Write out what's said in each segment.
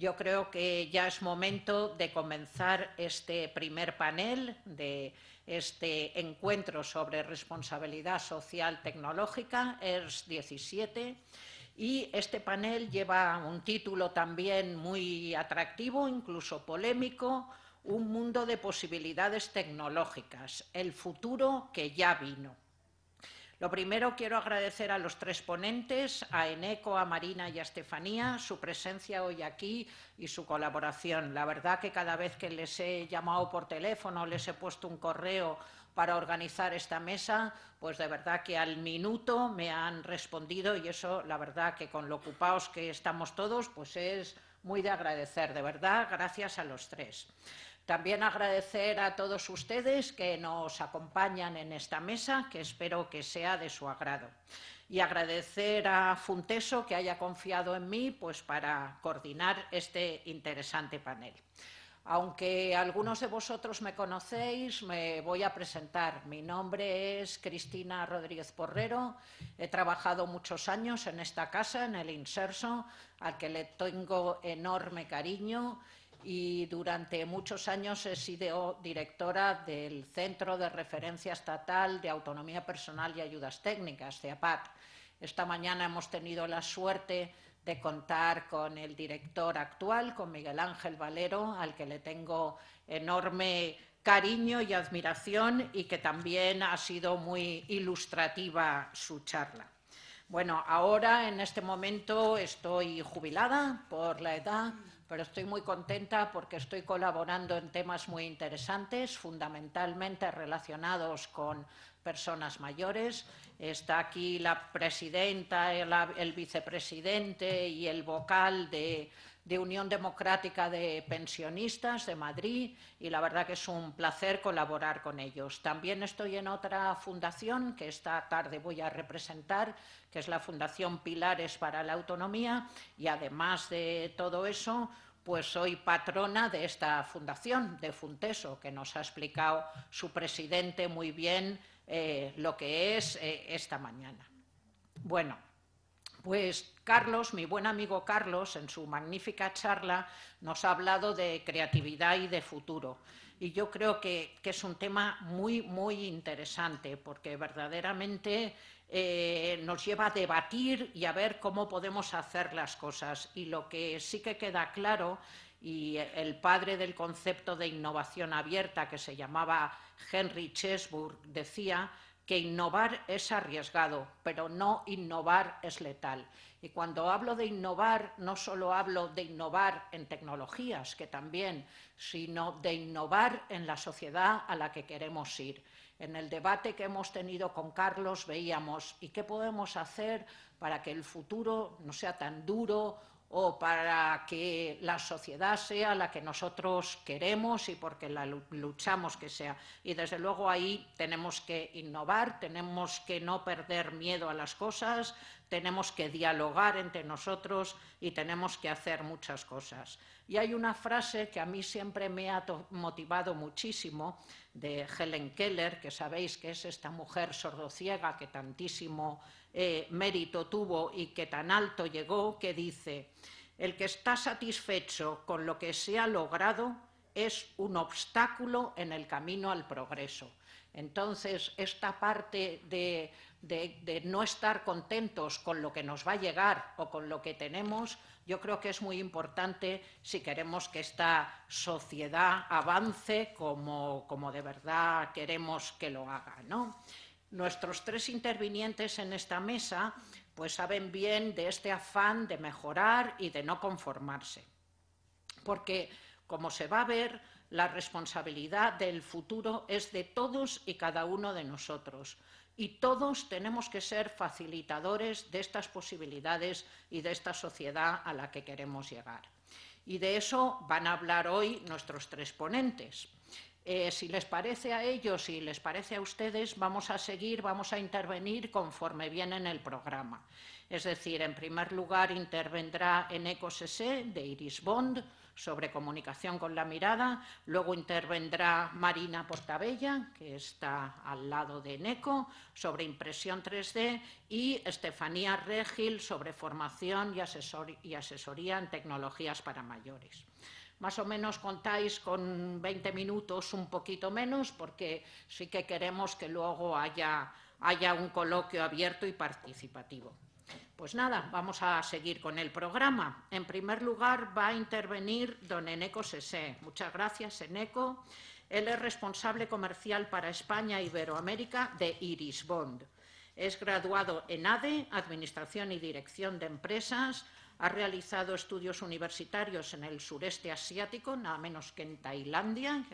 yo creo que ya es momento de comenzar este primer panel de este encuentro sobre responsabilidad social tecnológica, ERS 17, y este panel lleva un título también muy atractivo, incluso polémico, Un mundo de posibilidades tecnológicas, el futuro que ya vino. Lo primero, quiero agradecer a los tres ponentes, a Eneco, a Marina y a Estefanía, su presencia hoy aquí y su colaboración. La verdad que cada vez que les he llamado por teléfono, les he puesto un correo para organizar esta mesa, pues de verdad que al minuto me han respondido y eso, la verdad que con lo ocupados que estamos todos, pues es muy de agradecer. De verdad, gracias a los tres. También agradecer a todos ustedes que nos acompañan en esta mesa, que espero que sea de su agrado. Y agradecer a Funteso que haya confiado en mí pues, para coordinar este interesante panel. Aunque algunos de vosotros me conocéis, me voy a presentar. Mi nombre es Cristina Rodríguez Porrero. He trabajado muchos años en esta casa, en el Inserso, al que le tengo enorme cariño y durante muchos años he sido directora del Centro de Referencia Estatal de Autonomía Personal y Ayudas Técnicas, CEAPAT. Esta mañana hemos tenido la suerte de contar con el director actual, con Miguel Ángel Valero, al que le tengo enorme cariño y admiración y que también ha sido muy ilustrativa su charla. Bueno, ahora en este momento estoy jubilada por la edad, pero estoy muy contenta porque estoy colaborando en temas muy interesantes, fundamentalmente relacionados con personas mayores. Está aquí la presidenta, el, vicepresidente y el vocal de, de Unión Democrática de Pensionistas de Madrid y la verdad que es un placer colaborar con ellos. También estoy en otra fundación que esta tarde voy a representar, que es la Fundación Pilares para la Autonomía, y además de todo eso, pues soy patrona de esta fundación, de Funteso, que nos ha explicado su presidente muy bien eh, lo que es eh, esta mañana. Bueno, pues Carlos, mi buen amigo Carlos, en su magnífica charla nos ha hablado de creatividad y de futuro. Y yo creo que, es un tema muy, muy interesante, porque verdaderamente eh, nos lleva a debatir y a ver cómo podemos hacer las cosas. Y lo que sí que queda claro, y el padre del concepto de innovación abierta, que se llamaba Henry Chesburg, decía que innovar es arriesgado, pero no innovar es letal. Y cuando hablo de innovar, no solo hablo de innovar en tecnologías, que también, sino de innovar en la sociedad a la que queremos ir. En el debate que hemos tenido con Carlos veíamos ¿y qué podemos hacer para que el futuro no sea tan duro o para que la sociedad sea la que nosotros queremos y porque la luchamos que sea. Y desde luego ahí tenemos que innovar, tenemos que no perder miedo a las cosas, tenemos que dialogar entre nosotros y tenemos que hacer muchas cosas. Y hay una frase que a mí siempre me ha motivado muchísimo de Helen Keller, que sabéis que es esta mujer sordociega que tantísimo eh, mérito tuvo y que tan alto llegó, que dice, el que está satisfecho con lo que se ha logrado es un obstáculo en el camino al progreso. Entonces, esta parte de, de, no estar contentos con lo que nos va a llegar o con lo que tenemos, yo creo que es muy importante si queremos que esta sociedad avance como, como de verdad queremos que lo haga. ¿no? Nuestros tres intervinientes en esta mesa pues saben bien de este afán de mejorar y de no conformarse. Porque, como se va a ver, la responsabilidad del futuro es de todos y cada uno de nosotros. Y todos tenemos que ser facilitadores de estas posibilidades y de esta sociedad a la que queremos llegar. Y de eso van a hablar hoy nuestros tres ponentes. Eh, si les parece a ellos y les parece a ustedes, vamos a seguir, vamos a intervenir conforme viene en el programa. Es decir, en primer lugar intervendrá en ECOSS de Iris Bond, sobre comunicación con la mirada. Luego intervendrá Marina Portabella, que está al lado de NECO, sobre impresión 3D, y Estefanía Regil sobre formación y asesoría en tecnologías para mayores más o menos contáis con 20 minutos, un poquito menos, porque sí que queremos que luego haya, un coloquio abierto y participativo. Pues nada, vamos a seguir con el programa. En primer lugar va a intervenir don Eneco Sesé. Muchas gracias, Eneco. Él es responsable comercial para España e Iberoamérica de Iris Bond. Es graduado en ADE, Administración y Dirección de Empresas, ha realizado estudios universitarios en el sureste asiático, nada menos que en Tailandia,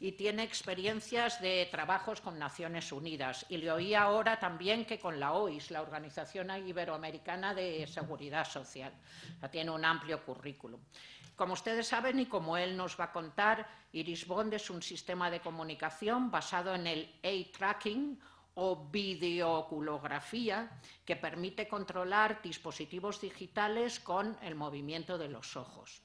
y tiene experiencias de trabajos con Naciones Unidas. Y le oí ahora también que con la OIS, la Organización Iberoamericana de Seguridad Social. tiene un amplio currículum. Como ustedes saben y como él nos va a contar, Iris Bond es un sistema de comunicación basado en el A-Tracking o videoculografía que permite controlar dispositivos digitales con el movimiento de los ojos.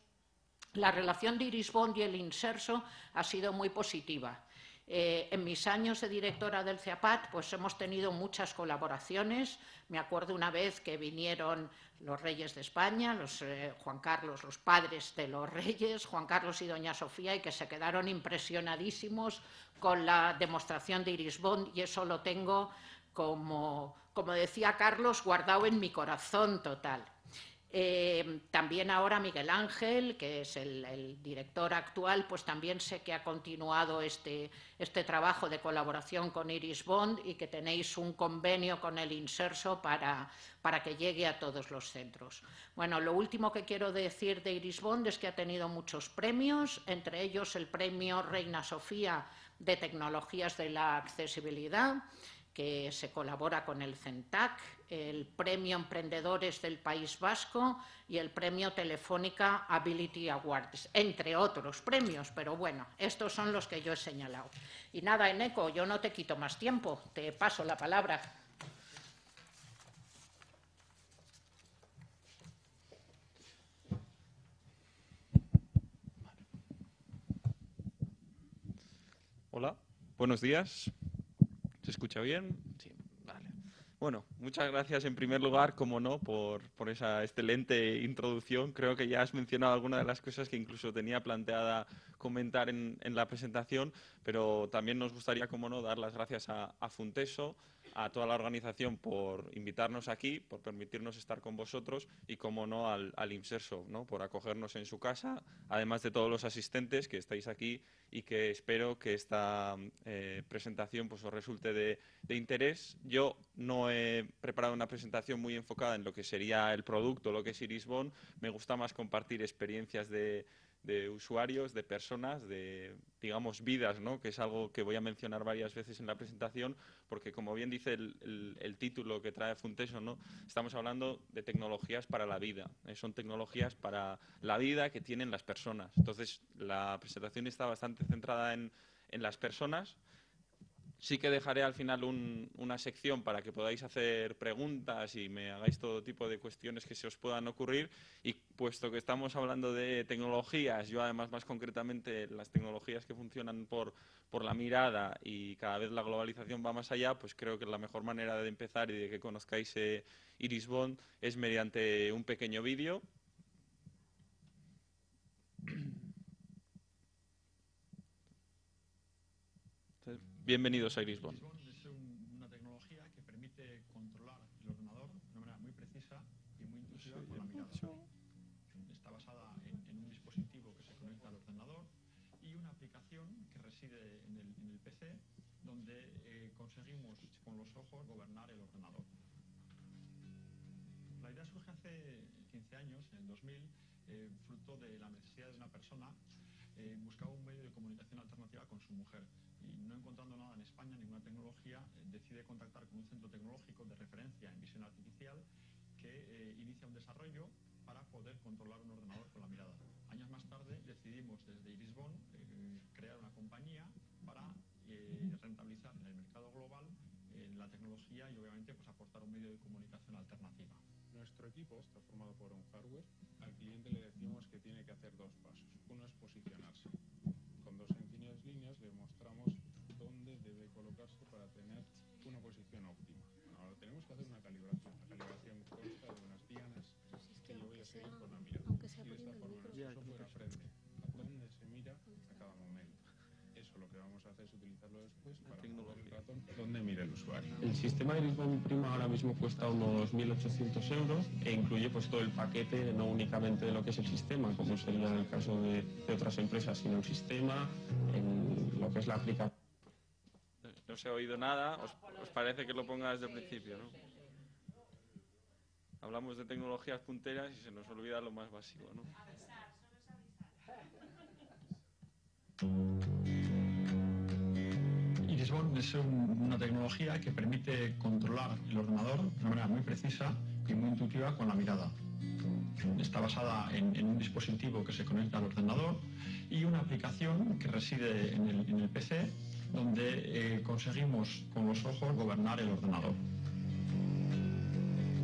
La relación de Iris Bond y el inserso ha sido muy positiva. Eh, en mis años de directora del CEAPAT pues hemos tenido muchas colaboraciones. Me acuerdo una vez que vinieron los reyes de España, los, eh, Juan Carlos, los padres de los reyes, Juan Carlos y doña Sofía, y que se quedaron impresionadísimos con la demostración de Iris y eso lo tengo como, como decía Carlos, guardado en mi corazón total. Eh, también ahora Miguel Ángel, que es el, director actual, pues también sé que ha continuado este, este, trabajo de colaboración con Iris Bond y que tenéis un convenio con el Inserso para, para que llegue a todos los centros. Bueno, lo último que quiero decir de Iris Bond es que ha tenido muchos premios, entre ellos el premio Reina Sofía de Tecnologías de la Accesibilidad, que se colabora con el CENTAC, el Premio Emprendedores del País Vasco y el Premio Telefónica Ability Awards, entre otros premios, pero bueno, estos son los que yo he señalado. Y nada, Eneco, yo no te quito más tiempo, te paso la palabra. Hola, buenos días. ¿Se escucha bien? Sí, vale. Bueno, muchas gracias en primer lugar, como no, por, esa excelente introducción. Creo que ya has mencionado algunas de las cosas que incluso tenía planteada comentar en, la presentación, pero también nos gustaría, como no, dar las gracias a, a Funteso, a toda la organización por invitarnos aquí, por permitirnos estar con vosotros y, como no, al, al IMSERSO, ¿no? por acogernos en su casa, además de todos los asistentes que estáis aquí y que espero que esta eh, presentación pues, os resulte de, de, interés. Yo no he preparado una presentación muy enfocada en lo que sería el producto, lo que es Irisbon. Me gusta más compartir experiencias de, de usuarios, de personas, de, digamos, vidas, ¿no? que es algo que voy a mencionar varias veces en la presentación, porque como bien dice el, título que trae Funteso, ¿no? estamos hablando de tecnologías para la vida, ¿eh? son tecnologías para la vida que tienen las personas. Entonces, la presentación está bastante centrada en, en las personas, Sí que dejaré al final una sección para que podáis hacer preguntas y me hagáis todo tipo de cuestiones que se os puedan ocurrir. Y puesto que estamos hablando de tecnologías, yo además más concretamente las tecnologías que funcionan por, por la mirada y cada vez la globalización va más allá, pues creo que la mejor manera de empezar y de que conozcáis eh, Iris Bond es mediante un pequeño vídeo Bienvenidos a Iris Bond. Es una tecnología que permite controlar el ordenador de una manera muy precisa y muy intuitiva con la mirada. Está basada en, un dispositivo que se conecta al ordenador y una aplicación que reside en el, PC donde eh, conseguimos con los ojos gobernar el ordenador. La idea surge hace 15 años, en el 2000, eh, fruto de la necesidad de una persona eh, buscaba un medio de comunicación alternativa con su mujer y no encontrando nada en España, ninguna tecnología, eh, decide contactar con un centro tecnológico de referencia en visión artificial que eh, inicia un desarrollo para poder controlar un ordenador con la mirada. Años más tarde decidimos desde Irisbon eh, crear una compañía para rentabilizar en el mercado global la tecnología y obviamente pues, aportar un medio de comunicación alternativa. Nuestro equipo está formado por un hardware Al cliente le decimos que tiene que hacer dos pasos. Uno es posicionarse. Líneas le mostramos dónde debe colocarse para tener una posición óptima. Ahora tenemos que hacer una calibración. La calibración consta de unas dianas que yo voy a seguir con la mirada. aunque sea Y de esta forma micro. nuestro software aprende a dónde se mira a cada momento. Eso lo que vamos a hacer es utilizarlo después para mover el ratón donde mire el usuario. El sistema de Lisbon Prima ahora mismo cuesta unos 1.800 euros e incluye pues todo el paquete, no únicamente de lo que es el sistema, como sería en el caso de, de otras empresas, sino el sistema, en lo que es la aplicación. No se ha oído nada. ¿Os, os parece que lo ponga desde el principio, no? Hablamos de tecnologías punteras y se nos olvida lo más básico, ¿no? Irisbon es un- una tecnología que permite controlar el ordenador de una manera muy precisa y muy intuitiva con la mirada. Está basada en, un dispositivo que se conecta al ordenador y una aplicación que reside en el, en el PC donde eh, conseguimos con los ojos gobernar el ordenador.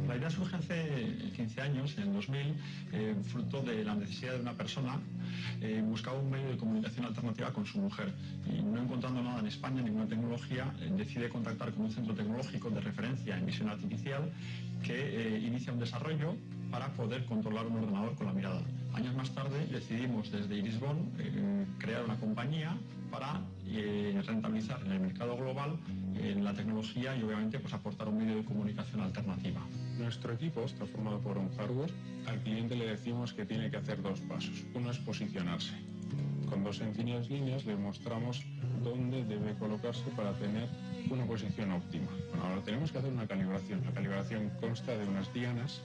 La idea surge hace 15 años, en el 2000, eh, fruto de la necesidad de una persona eh, buscaba un medio de comunicación alternativa con su mujer y no encontrando nada en España, ninguna tecnología, eh, decide contactar con un centro tecnológico de referencia en visión artificial que inicia un desarrollo para poder controlar un ordenador con la mirada. Años más tarde decidimos desde Irisbon eh, crear una compañía para eh, rentabilizar en el mercado global eh, la tecnología y obviamente pues, aportar un medio de comunicación alternativa. Nuestro equipo está formado por un hardware. Al cliente le decimos que tiene que hacer dos pasos. Uno es posicionarse. Con dos sencillas líneas le mostramos dónde debe colocarse para tener una posición óptima. Bueno, ahora tenemos que hacer una calibración. La calibración consta de unas dianas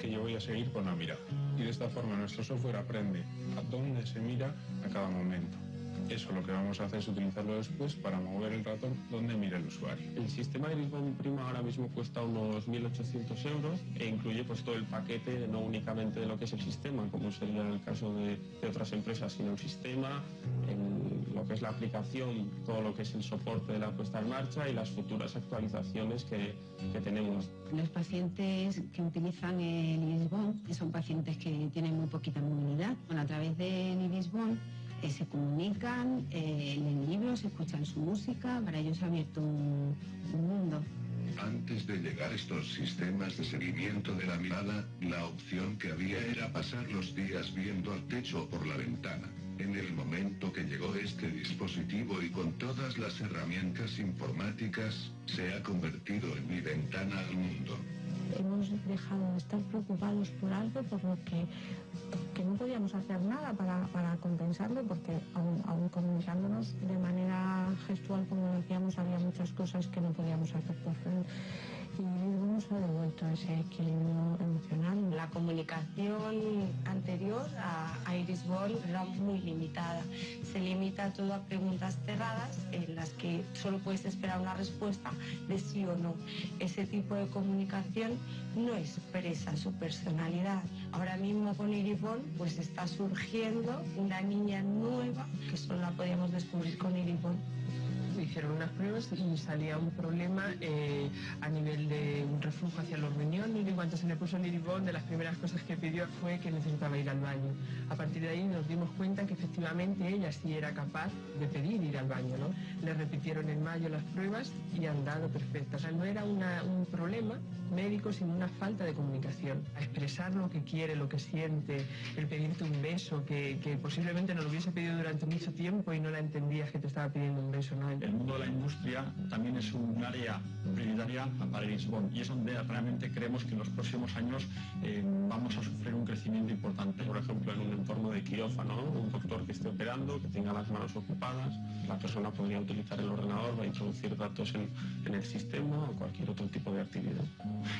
que yo voy a seguir con la mirada. Y de esta forma nuestro software aprende a dónde se mira a cada momento. Eso lo que vamos a hacer es utilizarlo después para mover el ratón donde mire el usuario. El sistema de Lisbon Prima ahora mismo cuesta unos 1.800 euros e incluye pues todo el paquete, no únicamente de lo que es el sistema, como sería el caso de, otras empresas, sino el sistema, lo que es la aplicación, todo lo que es el soporte de la puesta en marcha y las futuras actualizaciones que, que tenemos. Los pacientes que utilizan el Lisbon son pacientes que tienen muy poquita movilidad. Bueno, a través de Lisbon eh, se comunican, eh, leen libros, escuchan su música. Para ellos ha abierto un, un mundo. Antes de llegar estos sistemas de seguimiento de la mirada, la opción que había era pasar los días viendo al techo o por la ventana. En el momento que llegó este dispositivo y con todas las herramientas informáticas, se ha convertido en mi ventana al mundo. Hemos dejado de estar preocupados por algo por lo que, que no podíamos hacer nada para, para compensarlo porque aún, comunicándonos de manera gestual como decíamos había muchas cosas que no podíamos hacer por y nos ha devuelto ese equilibrio emocional. La comunicación anterior a, Iris Ball era muy limitada. Se limita todo a preguntas cerradas en las que solo puedes esperar una respuesta de sí o no. Ese tipo de comunicación no expresa su personalidad. Ahora mismo con Iris Ball pues está surgiendo una niña nueva que solo la podíamos descubrir con Iris Ball. Hicieron unas pruebas y salía un problema eh, a nivel de un reflujo hacia los riñones y en cuanto se le puso el iribón, de las primeras cosas que pidió fue que necesitaba ir al baño. A partir de ahí nos dimos cuenta que efectivamente ella sí era capaz de pedir ir al baño, ¿no? Le repitieron en mayo las pruebas y han dado perfectas. O sea, no era un problema médico, sino una falta de comunicación. A expresar lo que quiere, lo que siente, el pedirte un beso, que, que posiblemente no lo hubiese pedido durante mucho tiempo y no la entendías que te estaba pidiendo un beso, ¿no? El mundo de la industria también es un área prioritaria para Lisbon y es donde realmente creemos que en los próximos años eh, vamos a sufrir un crecimiento importante. Por ejemplo, en un entorno de quirófano, un doctor que esté operando, que tenga las manos ocupadas, la persona podría utilizar el ordenador para introducir datos en, el sistema o cualquier otro tipo de actividad.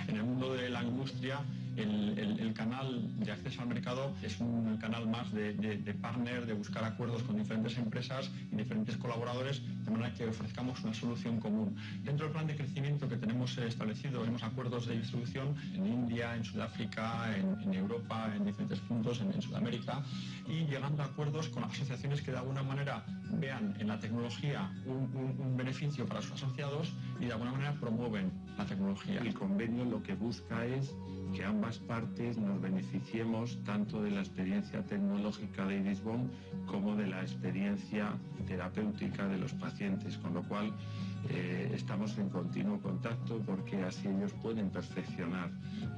En el mundo de la industria, el, el- el canal de acceso al mercado es un canal más de, de, de partner, de buscar acuerdos con diferentes empresas y diferentes colaboradores, de manera que ofrezcamos una solución común. Dentro del plan de crecimiento que tenemos eh, establecido, tenemos acuerdos de distribución en India, en Sudáfrica, en, Europa, en diferentes puntos, en, Sudamérica, y llegando a acuerdos con asociaciones que de alguna manera vean en la tecnología un beneficio para sus asociados y de alguna manera promueven la tecnología. El convenio lo que busca es que ambas partes nos beneficiemos tanto de la experiencia tecnológica de Irisbon como de la experiencia terapéutica de los pacientes, con lo cual eh, estamos en continuo contacto porque así ellos pueden perfeccionar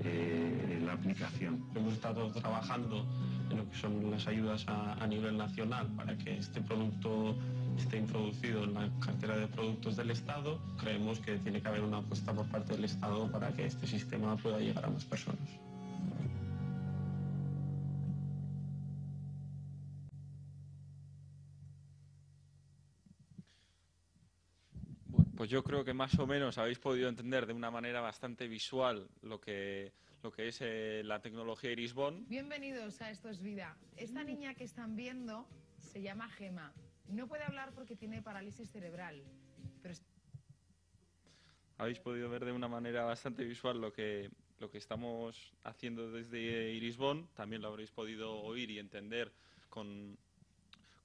eh, la aplicación. Hemos estado trabajando en lo que son las ayudas a, nivel nacional para que este producto esté introducido en la cartera de productos del Estado. Creemos que tiene que haber una apuesta por parte del Estado para que este sistema pueda llegar a más personas. Pues yo creo que más o menos habéis podido entender de una manera bastante visual lo que, lo que es eh, la tecnología Irisbon. Bienvenidos a Esto es Vida. Esta niña que están viendo se llama Gema. No puede hablar porque tiene parálisis cerebral. Habéis podido ver de una manera bastante visual lo que, lo que estamos haciendo desde Irisbon. También lo habréis podido oír y entender con,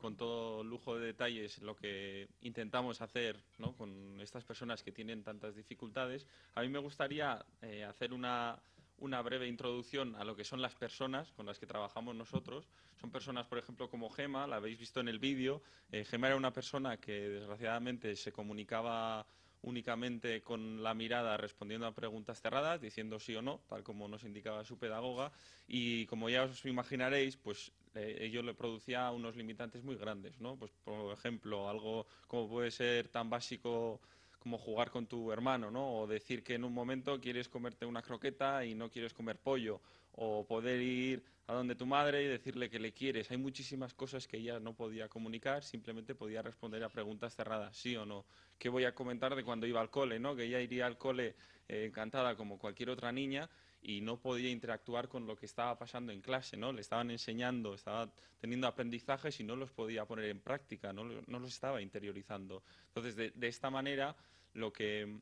con todo lujo de detalles lo que intentamos hacer con estas personas que tienen tantas dificultades. A mí me gustaría eh, hacer una, una breve introducción a lo que son las personas con las que trabajamos nosotros. Son personas, por ejemplo, como Gema, la habéis visto en el vídeo. Eh, Gema era una persona que desgraciadamente se comunicaba únicamente con la mirada respondiendo a preguntas cerradas, diciendo sí o no, tal como nos indicaba su pedagoga, y como ya os imaginaréis, pues eh, ello le producía unos limitantes muy grandes, ¿no? Pues por ejemplo, algo como puede ser tan básico como jugar con tu hermano, ¿no? O decir que en un momento quieres comerte una croqueta y no quieres comer pollo, o poder ir a donde tu madre y decirle que le quieres. Hay muchísimas cosas que ella no podía comunicar, simplemente podía responder a preguntas cerradas, sí o no. ¿Qué voy a comentar de cuando iba al cole, no? Que ella iría al cole eh, encantada como cualquier otra niña y no podía interactuar con lo que estaba pasando en clase, ¿no? Le estaban enseñando, estaba teniendo aprendizajes y no los podía poner en práctica, no, los estaba interiorizando. Entonces, de, esta manera, lo que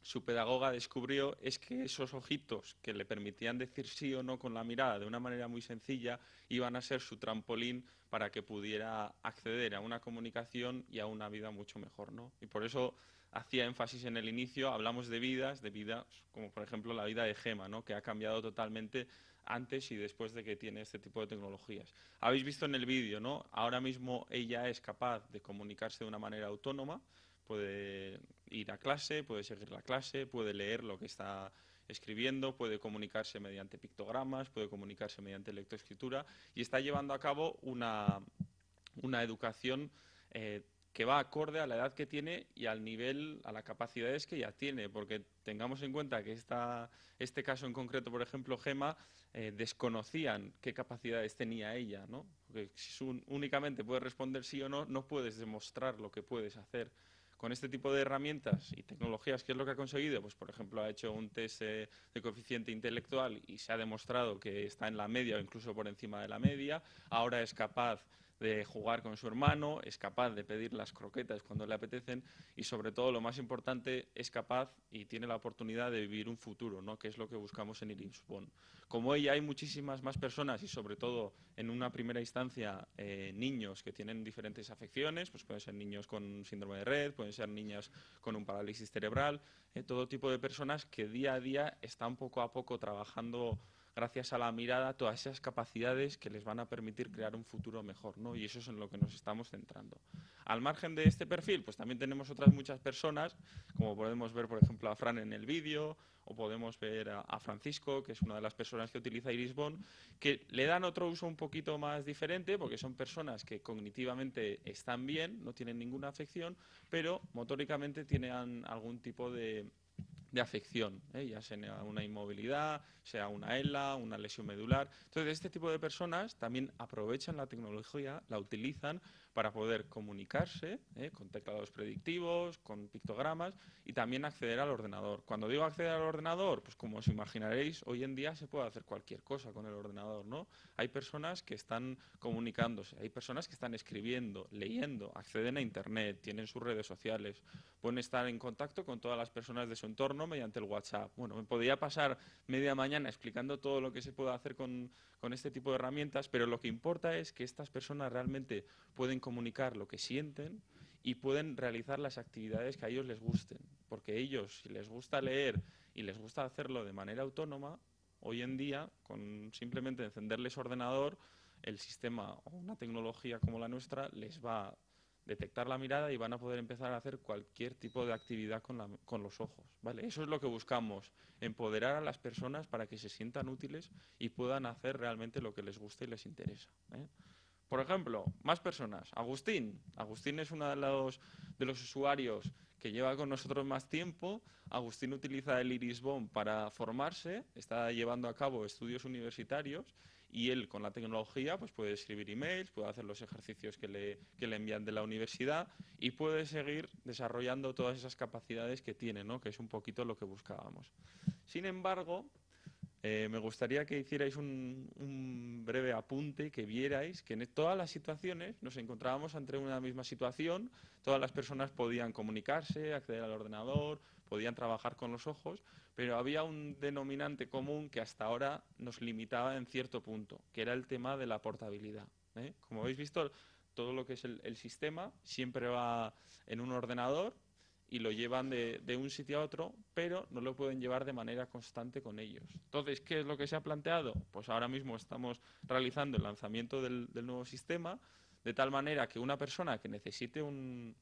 su pedagoga descubrió es que esos ojitos que le permitían decir sí o no con la mirada de una manera muy sencilla iban a ser su trampolín para que pudiera acceder a una comunicación y a una vida mucho mejor, ¿no? Y por eso hacía énfasis en el inicio, hablamos de vidas, de vidas como por ejemplo la vida de Gema, ¿no? que ha cambiado totalmente antes y después de que tiene este tipo de tecnologías. Habéis visto en el vídeo, ¿no? Ahora mismo ella es capaz de comunicarse de una manera autónoma, puede ir a clase, puede seguir la clase, puede leer lo que está escribiendo, puede comunicarse mediante pictogramas, puede comunicarse mediante lectoescritura y está llevando a cabo una, una educación eh, que va acorde a la edad que tiene y al nivel, a las capacidades que ya tiene, porque tengamos en cuenta que esta, este caso en concreto, por ejemplo, Gema, eh, desconocían qué capacidades tenía ella, ¿no? Porque si únicamente puedes responder sí o no, no puedes demostrar lo que puedes hacer. Con este tipo de herramientas y tecnologías, ¿qué es lo que ha conseguido? Pues, por ejemplo, ha hecho un test eh, de coeficiente intelectual y se ha demostrado que está en la media o incluso por encima de la media. Ahora es capaz de jugar con su hermano, es capaz de pedir las croquetas cuando le apetecen y sobre todo lo más importante es capaz y tiene la oportunidad de vivir un futuro, ¿no? que es lo que buscamos en Irisbon. Como ella hay muchísimas más personas y sobre todo en una primera instancia eh, niños que tienen diferentes afecciones, pues pueden ser niños con síndrome de red, pueden ser niñas con un parálisis cerebral, eh, todo tipo de personas que día a día están poco a poco trabajando gracias a la mirada, todas esas capacidades que les van a permitir crear un futuro mejor, ¿no? Y eso es en lo que nos estamos centrando. Al margen de este perfil, pues también tenemos otras muchas personas, como podemos ver, por ejemplo, a Fran en el vídeo, o podemos ver a, Francisco, que es una de las personas que utiliza Irisbon, que le dan otro uso un poquito más diferente, porque son personas que cognitivamente están bien, no tienen ninguna afección, pero motóricamente tienen algún tipo de, de afección, ¿eh? ya sea una inmovilidad, sea una ELA, una lesión medular. Entonces, este tipo de personas también aprovechan la tecnología, la utilizan para poder comunicarse ¿eh? con teclados predictivos, con pictogramas y también acceder al ordenador. Cuando digo acceder al ordenador, pues como os imaginaréis, hoy en día se puede hacer cualquier cosa con el ordenador, ¿no? Hay personas que están comunicándose, hay personas que están escribiendo, leyendo, acceden a Internet, tienen sus redes sociales, pueden estar en contacto con todas las personas de su entorno mediante el WhatsApp. Bueno, me podría pasar media mañana explicando todo lo que se puede hacer con, con este tipo de herramientas, pero lo que importa es que estas personas realmente pueden comunicar lo que sienten y pueden realizar las actividades que a ellos les gusten. Porque ellos, si les gusta leer y les gusta hacerlo de manera autónoma, hoy en día, con simplemente encenderles ordenador, el sistema o una tecnología como la nuestra les va a detectar la mirada y van a poder empezar a hacer cualquier tipo de actividad con, con, los ojos. ¿vale? Eso es lo que buscamos, empoderar a las personas para que se sientan útiles y puedan hacer realmente lo que les gusta y les interesa. ¿eh? Por ejemplo, más personas. Agustín. Agustín es uno de los, de los usuarios que lleva con nosotros más tiempo. Agustín utiliza el Iris Bomb para formarse, está llevando a cabo estudios universitarios y él con la tecnología pues puede escribir emails, puede hacer los ejercicios que le, que le envían de la universidad y puede seguir desarrollando todas esas capacidades que tiene, ¿no? que es un poquito lo que buscábamos. Sin embargo, eh, me gustaría que hicierais un, breve apunte, que vierais que en todas las situaciones nos encontrábamos ante una misma situación, todas las personas podían comunicarse, acceder al ordenador, podían trabajar con los ojos, pero había un denominante común que hasta ahora nos limitaba en cierto punto, que era el tema de la portabilidad. ¿eh? Como habéis visto, todo lo que es el sistema siempre va en un ordenador, y lo llevan de, un sitio a otro, pero no lo pueden llevar de manera constante con ellos. Entonces, ¿qué es lo que se ha planteado? Pues ahora mismo estamos realizando el lanzamiento del, nuevo sistema, de tal manera que una persona que necesite un,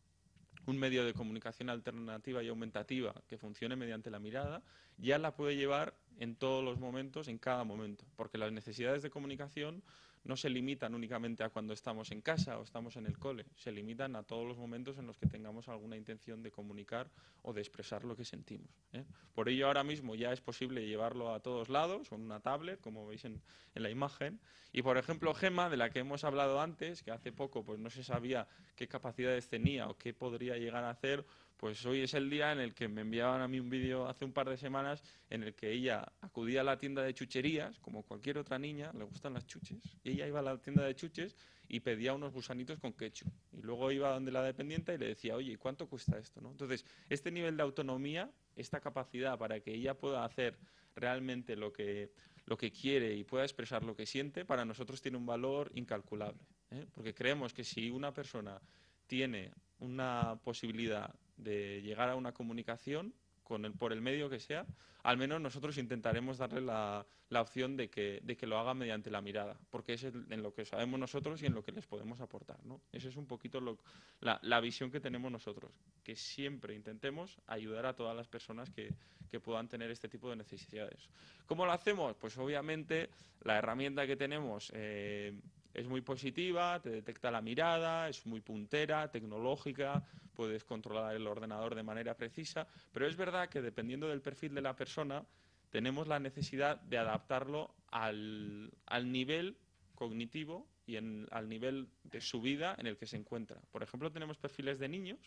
un medio de comunicación alternativa y aumentativa que funcione mediante la mirada, ya la puede llevar en todos los momentos, en cada momento, porque las necesidades de comunicación no se limitan únicamente a cuando estamos en casa o estamos en el cole, se limitan a todos los momentos en los que tengamos alguna intención de comunicar o de expresar lo que sentimos. ¿eh? Por ello ahora mismo ya es posible llevarlo a todos lados, con una tablet, como veis en, la imagen. Y por ejemplo Gema, de la que hemos hablado antes, que hace poco pues no se sabía qué capacidades tenía o qué podría llegar a hacer, pues hoy es el día en el que me enviaban a mí un vídeo hace un par de semanas en el que ella acudía a la tienda de chucherías, como cualquier otra niña, le gustan las chuches, y ella iba a la tienda de chuches y pedía unos gusanitos con ketchup. Y luego iba donde la dependiente y le decía, oye, ¿cuánto cuesta esto? ¿no? Entonces, este nivel de autonomía, esta capacidad para que ella pueda hacer realmente lo que, lo que quiere y pueda expresar lo que siente, para nosotros tiene un valor incalculable. ¿eh? Porque creemos que si una persona tiene una posibilidad de llegar a una comunicación con el, por el medio que sea, al menos nosotros intentaremos darle la, la opción de que, de que, lo haga mediante la mirada, porque es en lo que sabemos nosotros y en lo que les podemos aportar. ¿no? Esa es un poquito lo, la, la, visión que tenemos nosotros, que siempre intentemos ayudar a todas las personas que, que, puedan tener este tipo de necesidades. ¿Cómo lo hacemos? Pues obviamente la herramienta que tenemos... Eh, es muy positiva, te detecta la mirada, es muy puntera, tecnológica, puedes controlar el ordenador de manera precisa, pero es verdad que dependiendo del perfil de la persona, tenemos la necesidad de adaptarlo al, nivel cognitivo y al nivel de su vida en el que se encuentra. Por ejemplo, tenemos perfiles de niños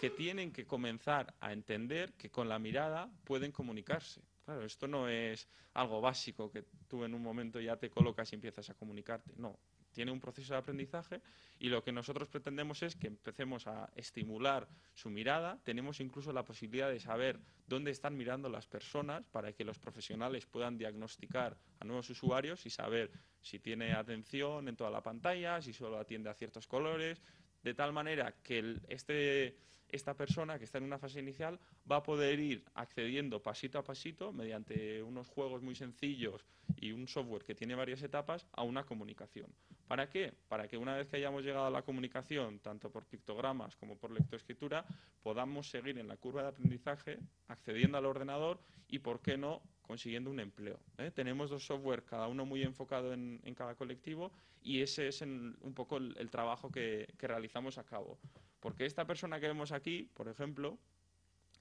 que tienen que comenzar a entender que con la mirada pueden comunicarse. Claro, esto no es algo básico que tú en un momento ya te colocas y empiezas a comunicarte. No, tiene un proceso de aprendizaje y lo que nosotros pretendemos es que empecemos a estimular su mirada. Tenemos incluso la posibilidad de saber dónde están mirando las personas para que los profesionales puedan diagnosticar a nuevos usuarios y saber si tiene atención en toda la pantalla, si solo atiende a ciertos colores, de tal manera que este esta persona que está en una fase inicial va a poder ir accediendo pasito a pasito mediante unos juegos muy sencillos y un software que tiene varias etapas a una comunicación. ¿Para qué? Para que una vez que hayamos llegado a la comunicación, tanto por pictogramas como por lectoescritura, podamos seguir en la curva de aprendizaje, accediendo al ordenador y, ¿por qué no?, consiguiendo un empleo. ¿eh? Tenemos dos software, cada uno muy enfocado en, cada colectivo, y ese es un poco el, trabajo que, realizamos a cabo. Porque esta persona que vemos aquí, por ejemplo,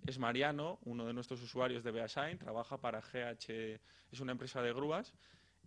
es Mariano, uno de nuestros usuarios de Beasign, trabaja para GH, es una empresa de grúas.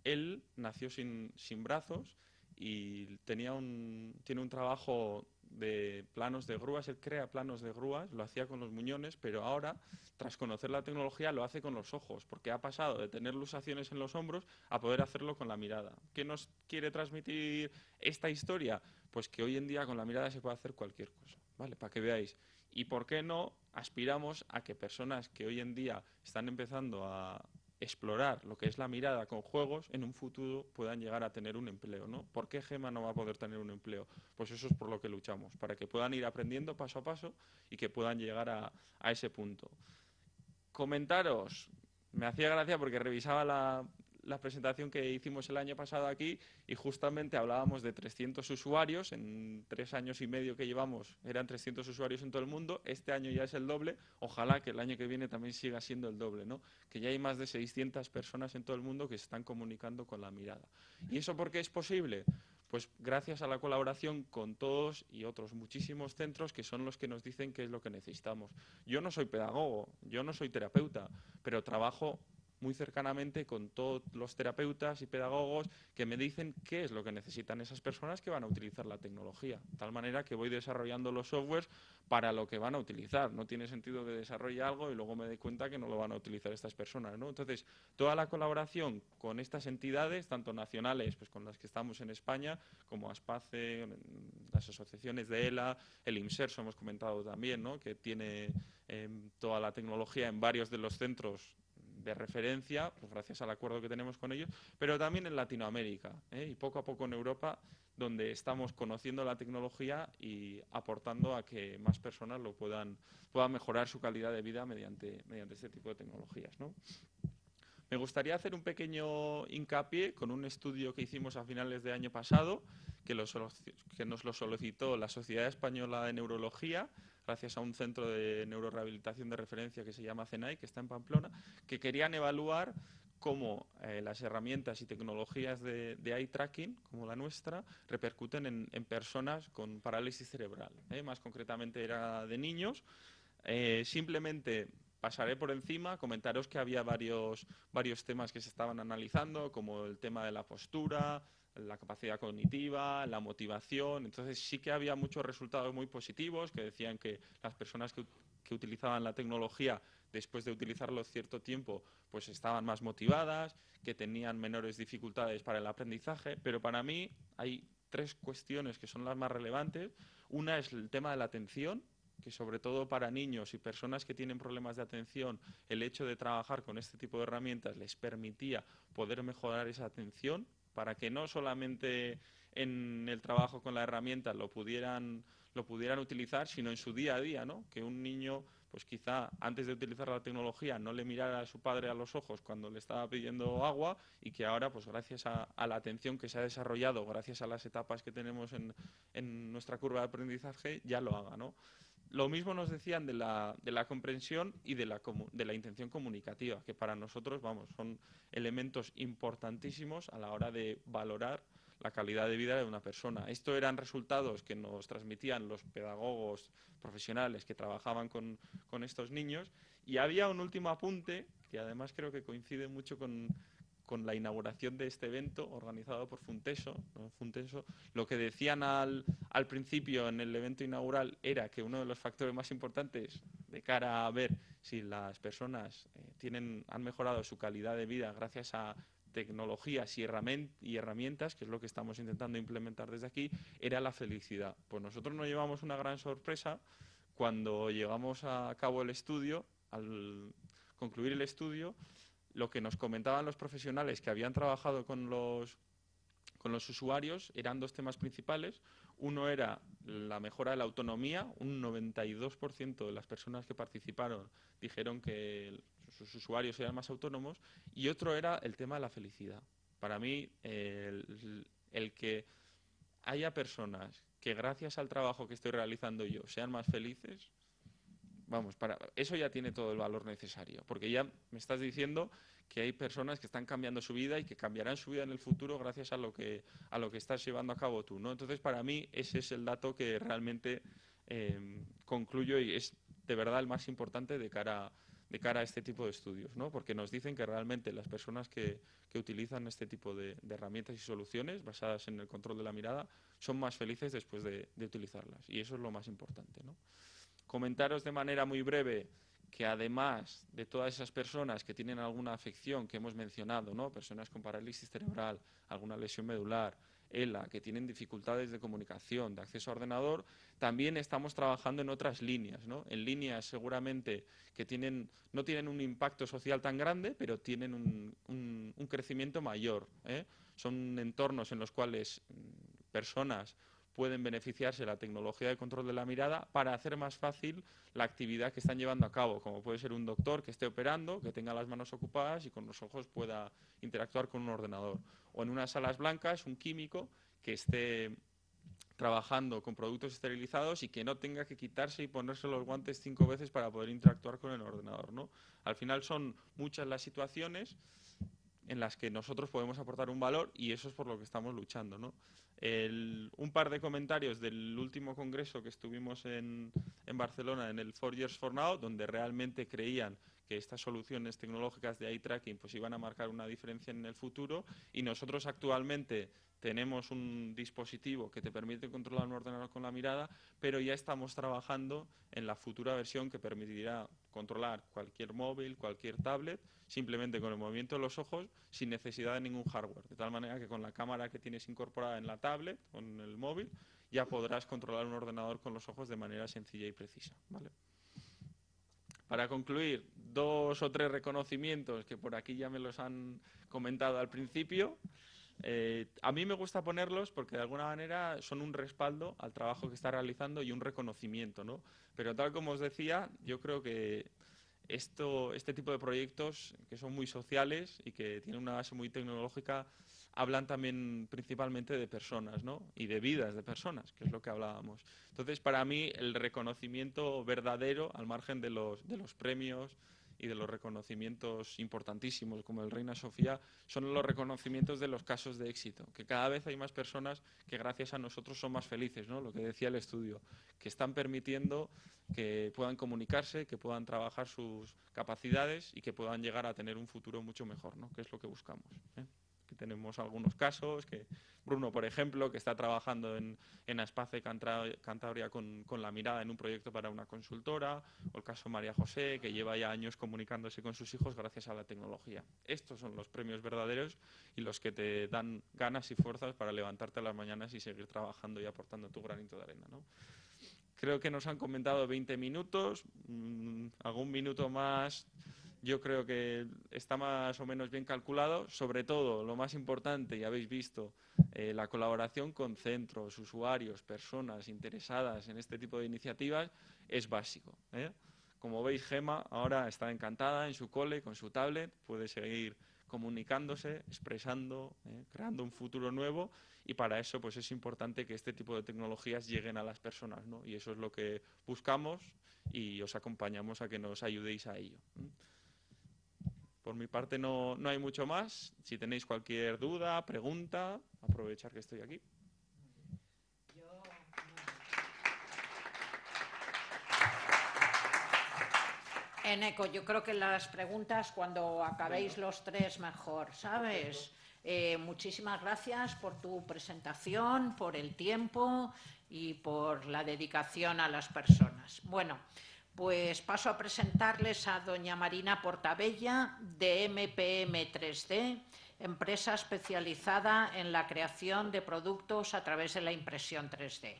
Él nació sin, sin brazos y tenía un, tiene un trabajo de planos de grúas, él crea planos de grúas, lo hacía con los muñones, pero ahora, tras conocer la tecnología, lo hace con los ojos, porque ha pasado de tener lusaciones en los hombros a poder hacerlo con la mirada. ¿Qué nos quiere transmitir esta historia? Pues que hoy en día con la mirada se puede hacer cualquier cosa, ¿vale? Para que veáis. Y por qué no aspiramos a que personas que hoy en día están empezando a, explorar lo que es la mirada con juegos, en un futuro puedan llegar a tener un empleo, ¿no? ¿Por qué Gema no va a poder tener un empleo? Pues eso es por lo que luchamos, para que puedan ir aprendiendo paso a paso y que puedan llegar a, ese punto. Comentaros, me hacía gracia porque revisaba la, la presentación que hicimos el año pasado aquí y justamente hablábamos de 300 usuarios, en tres años y medio que llevamos eran 300 usuarios en todo el mundo, este año ya es el doble, ojalá que el año que viene también siga siendo el doble, ¿no? que ya hay más de 600 personas en todo el mundo que se están comunicando con la mirada. ¿Y eso por qué es posible? Pues gracias a la colaboración con todos y otros muchísimos centros que son los que nos dicen qué es lo que necesitamos. Yo no soy pedagogo, yo no soy terapeuta, pero trabajo muy cercanamente con todos los terapeutas y pedagogos que me dicen qué es lo que necesitan esas personas que van a utilizar la tecnología. De tal manera que voy desarrollando los softwares para lo que van a utilizar. No tiene sentido que desarrolle algo y luego me dé cuenta que no lo van a utilizar estas personas. ¿no? Entonces, toda la colaboración con estas entidades, tanto nacionales, pues con las que estamos en España, como ASPACE, las asociaciones de ELA, el IMSERSO hemos comentado también, ¿no? que tiene eh, toda la tecnología en varios de los centros de referencia, pues gracias al acuerdo que tenemos con ellos, pero también en Latinoamérica ¿eh? y poco a poco en Europa, donde estamos conociendo la tecnología y aportando a que más personas lo puedan, puedan mejorar su calidad de vida mediante, mediante este tipo de tecnologías. Me gustaría hacer un pequeño hincapié con un estudio que hicimos a finales de año pasado, que, que nos lo solicitó la Sociedad Española de Neurología, gracias a un centro de neurorehabilitación de referencia que se llama CENAI, que está en Pamplona, que querían evaluar cómo eh, las herramientas y tecnologías de, eye tracking, como la nuestra, repercuten en, personas con parálisis cerebral. ¿eh? Más concretamente era de niños. Eh, simplemente pasaré por encima, comentaros que había varios, varios temas que se estaban analizando, como el tema de la postura, la capacidad cognitiva, la motivación. Entonces sí que había muchos resultados muy positivos que decían que las personas que, utilizaban la tecnología después de utilizarlo cierto tiempo, pues estaban más motivadas, que tenían menores dificultades para el aprendizaje. Pero para mí hay tres cuestiones que son las más relevantes. Una es el tema de la atención, que sobre todo para niños y personas que tienen problemas de atención, el hecho de trabajar con este tipo de herramientas les permitía poder mejorar esa atención para que no solamente en el trabajo con la herramienta lo pudieran, lo utilizar, sino en su día a día, ¿no? Que un niño, pues quizá antes de utilizar la tecnología no le mirara a su padre a los ojos cuando le estaba pidiendo agua y que ahora, pues gracias a, la atención que se ha desarrollado, gracias a las etapas que tenemos en, en nuestra curva de aprendizaje, ya lo haga, ¿no? Lo mismo nos decían de la, comprensión y de la, intención comunicativa, que para nosotros, vamos, son elementos importantísimos a la hora de valorar la calidad de vida de una persona. Esto eran resultados que nos transmitían los pedagogos profesionales que trabajaban con estos niños. Y había un último apunte, que además creo que coincide mucho con, con la inauguración de este evento organizado por Funteso, Funteso lo que decían al, principio en el evento inaugural era que uno de los factores más importantes de cara a ver si las personas eh, tienen, han mejorado su calidad de vida gracias a tecnologías y, y herramientas, que es lo que estamos intentando implementar desde aquí, era la felicidad. Pues nosotros nos llevamos una gran sorpresa cuando llegamos a cabo el estudio, al concluir el estudio, lo que nos comentaban los profesionales que habían trabajado con los, usuarios eran dos temas principales. Uno era la mejora de la autonomía. Un 92% de las personas que participaron dijeron que sus usuarios eran más autónomos. Y otro era el tema de la felicidad. Para mí, el que haya personas que gracias al trabajo que estoy realizando yo sean más felices, Vamos, para eso ya tiene todo el valor necesario, porque ya me estás diciendo que hay personas que están cambiando su vida y que cambiarán su vida en el futuro gracias a lo que a lo que estás llevando a cabo tú, ¿no? Entonces, para mí ese es el dato que realmente em, concluyo y es de verdad el más importante de cara de cara a este tipo de estudios, ¿no? Porque nos dicen que realmente las personas que, que utilizan este tipo de, herramientas y soluciones basadas en el control de la mirada son más felices después de, de utilizarlas y eso es lo más importante, ¿no? Comentaros de manera muy breve que además de todas esas personas que tienen alguna afección que hemos mencionado, ¿no? personas con parálisis cerebral, alguna lesión medular, ELA, que tienen dificultades de comunicación, de acceso a ordenador, también estamos trabajando en otras líneas, ¿no? en líneas seguramente que tienen, no tienen un impacto social tan grande, pero tienen un, un crecimiento mayor. ¿eh? Son entornos en los cuales mm, personas pueden beneficiarse de la tecnología de control de la mirada para hacer más fácil la actividad que están llevando a cabo, como puede ser un doctor que esté operando, que tenga las manos ocupadas y con los ojos pueda interactuar con un ordenador. O en unas salas blancas, un químico que esté trabajando con productos esterilizados y que no tenga que quitarse y ponerse los guantes cinco veces para poder interactuar con el ordenador. ¿no? Al final son muchas las situaciones en las que nosotros podemos aportar un valor y eso es por lo que estamos luchando. ¿no? un par de comentarios del último congreso que estuvimos en, en Barcelona, en el Four Years for Now, donde realmente creían que estas soluciones tecnológicas de eye tracking pues iban a marcar una diferencia en el futuro y nosotros actualmente tenemos un dispositivo que te permite controlar un ordenador con la mirada, pero ya estamos trabajando en la futura versión que permitirá controlar cualquier móvil, cualquier tablet, simplemente con el movimiento de los ojos, sin necesidad de ningún hardware. De tal manera que con la cámara que tienes incorporada en la tablet, con el móvil, ya podrás controlar un ordenador con los ojos de manera sencilla y precisa. Para concluir, dos o tres reconocimientos que por aquí ya me los han comentado al principio. Eh, a mí me gusta ponerlos porque de alguna manera son un respaldo al trabajo que está realizando y un reconocimiento, ¿no? Pero tal como os decía, yo creo que esto, este tipo de proyectos que son muy sociales y que tienen una base muy tecnológica hablan también principalmente de personas, ¿no? Y de vidas de personas, que es lo que hablábamos. Entonces, para mí, el reconocimiento verdadero, al margen de los, de los premios, y de los reconocimientos importantísimos como el Reina Sofía son los reconocimientos de los casos de éxito, que cada vez hay más personas que gracias a nosotros son más felices, ¿no? lo que decía el estudio, que están permitiendo que puedan comunicarse, que puedan trabajar sus capacidades y que puedan llegar a tener un futuro mucho mejor, ¿no? que es lo que buscamos. ¿eh? Tenemos algunos casos, que Bruno, por ejemplo, que está trabajando en, en Aspace Cantabria con, con, la mirada en un proyecto para una consultora, o el caso María José, que lleva ya años comunicándose con sus hijos gracias a la tecnología. Estos son los premios verdaderos y los que te dan ganas y fuerzas para levantarte a las mañanas y seguir trabajando y aportando tu granito de arena. ¿no? Creo que nos han comentado 20 minutos, mmm, algún minuto más yo creo que está más o menos bien calculado. Sobre todo, lo más importante, y habéis visto, eh, la colaboración con centros, usuarios, personas interesadas en este tipo de iniciativas es básico. ¿eh? Como veis, Gema ahora está encantada en su cole, con su tablet, puede seguir comunicándose, expresando, ¿eh? creando un futuro nuevo y para eso pues es importante que este tipo de tecnologías lleguen a las personas ¿no? y eso es lo que buscamos y os acompañamos a que nos ayudéis a ello. Por mi parte no, no hay mucho más. Si tenéis cualquier duda, pregunta, aprovechar que estoy aquí. En eco, yo creo que las preguntas cuando acabéis los tres mejor, ¿sabes? Eh, muchísimas gracias por tu presentación, por el tiempo y por la dedicación a las personas. Bueno. Pues paso a presentarles a doña Marina Portabella de MPM 3D, empresa especializada en la creación de productos a través de la impresión 3D.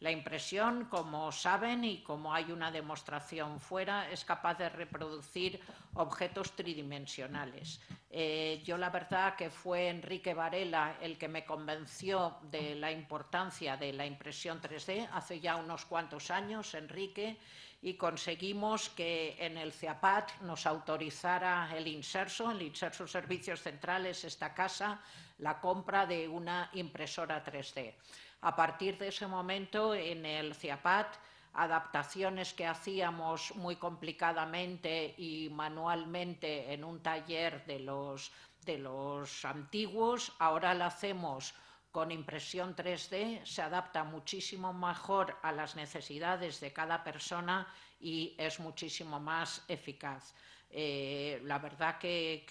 La impresión, como saben y como hay una demostración fuera, es capaz de reproducir objetos tridimensionales. Eh, yo la verdad que fue Enrique Varela el que me convenció de la importancia de la impresión 3D hace ya unos cuantos años, Enrique, y conseguimos que en el CIAPAT nos autorizara el Inserso, el Inserso Servicios Centrales, esta casa, la compra de una impresora 3D. A partir de ese momento, en el CIAPAT, adaptaciones que hacíamos muy complicadamente y manualmente en un taller de los, de los antiguos, ahora la hacemos con impresión 3D se adapta muchísimo mejor a las necesidades de cada persona y es muchísimo más eficaz. Eh, la verdad que,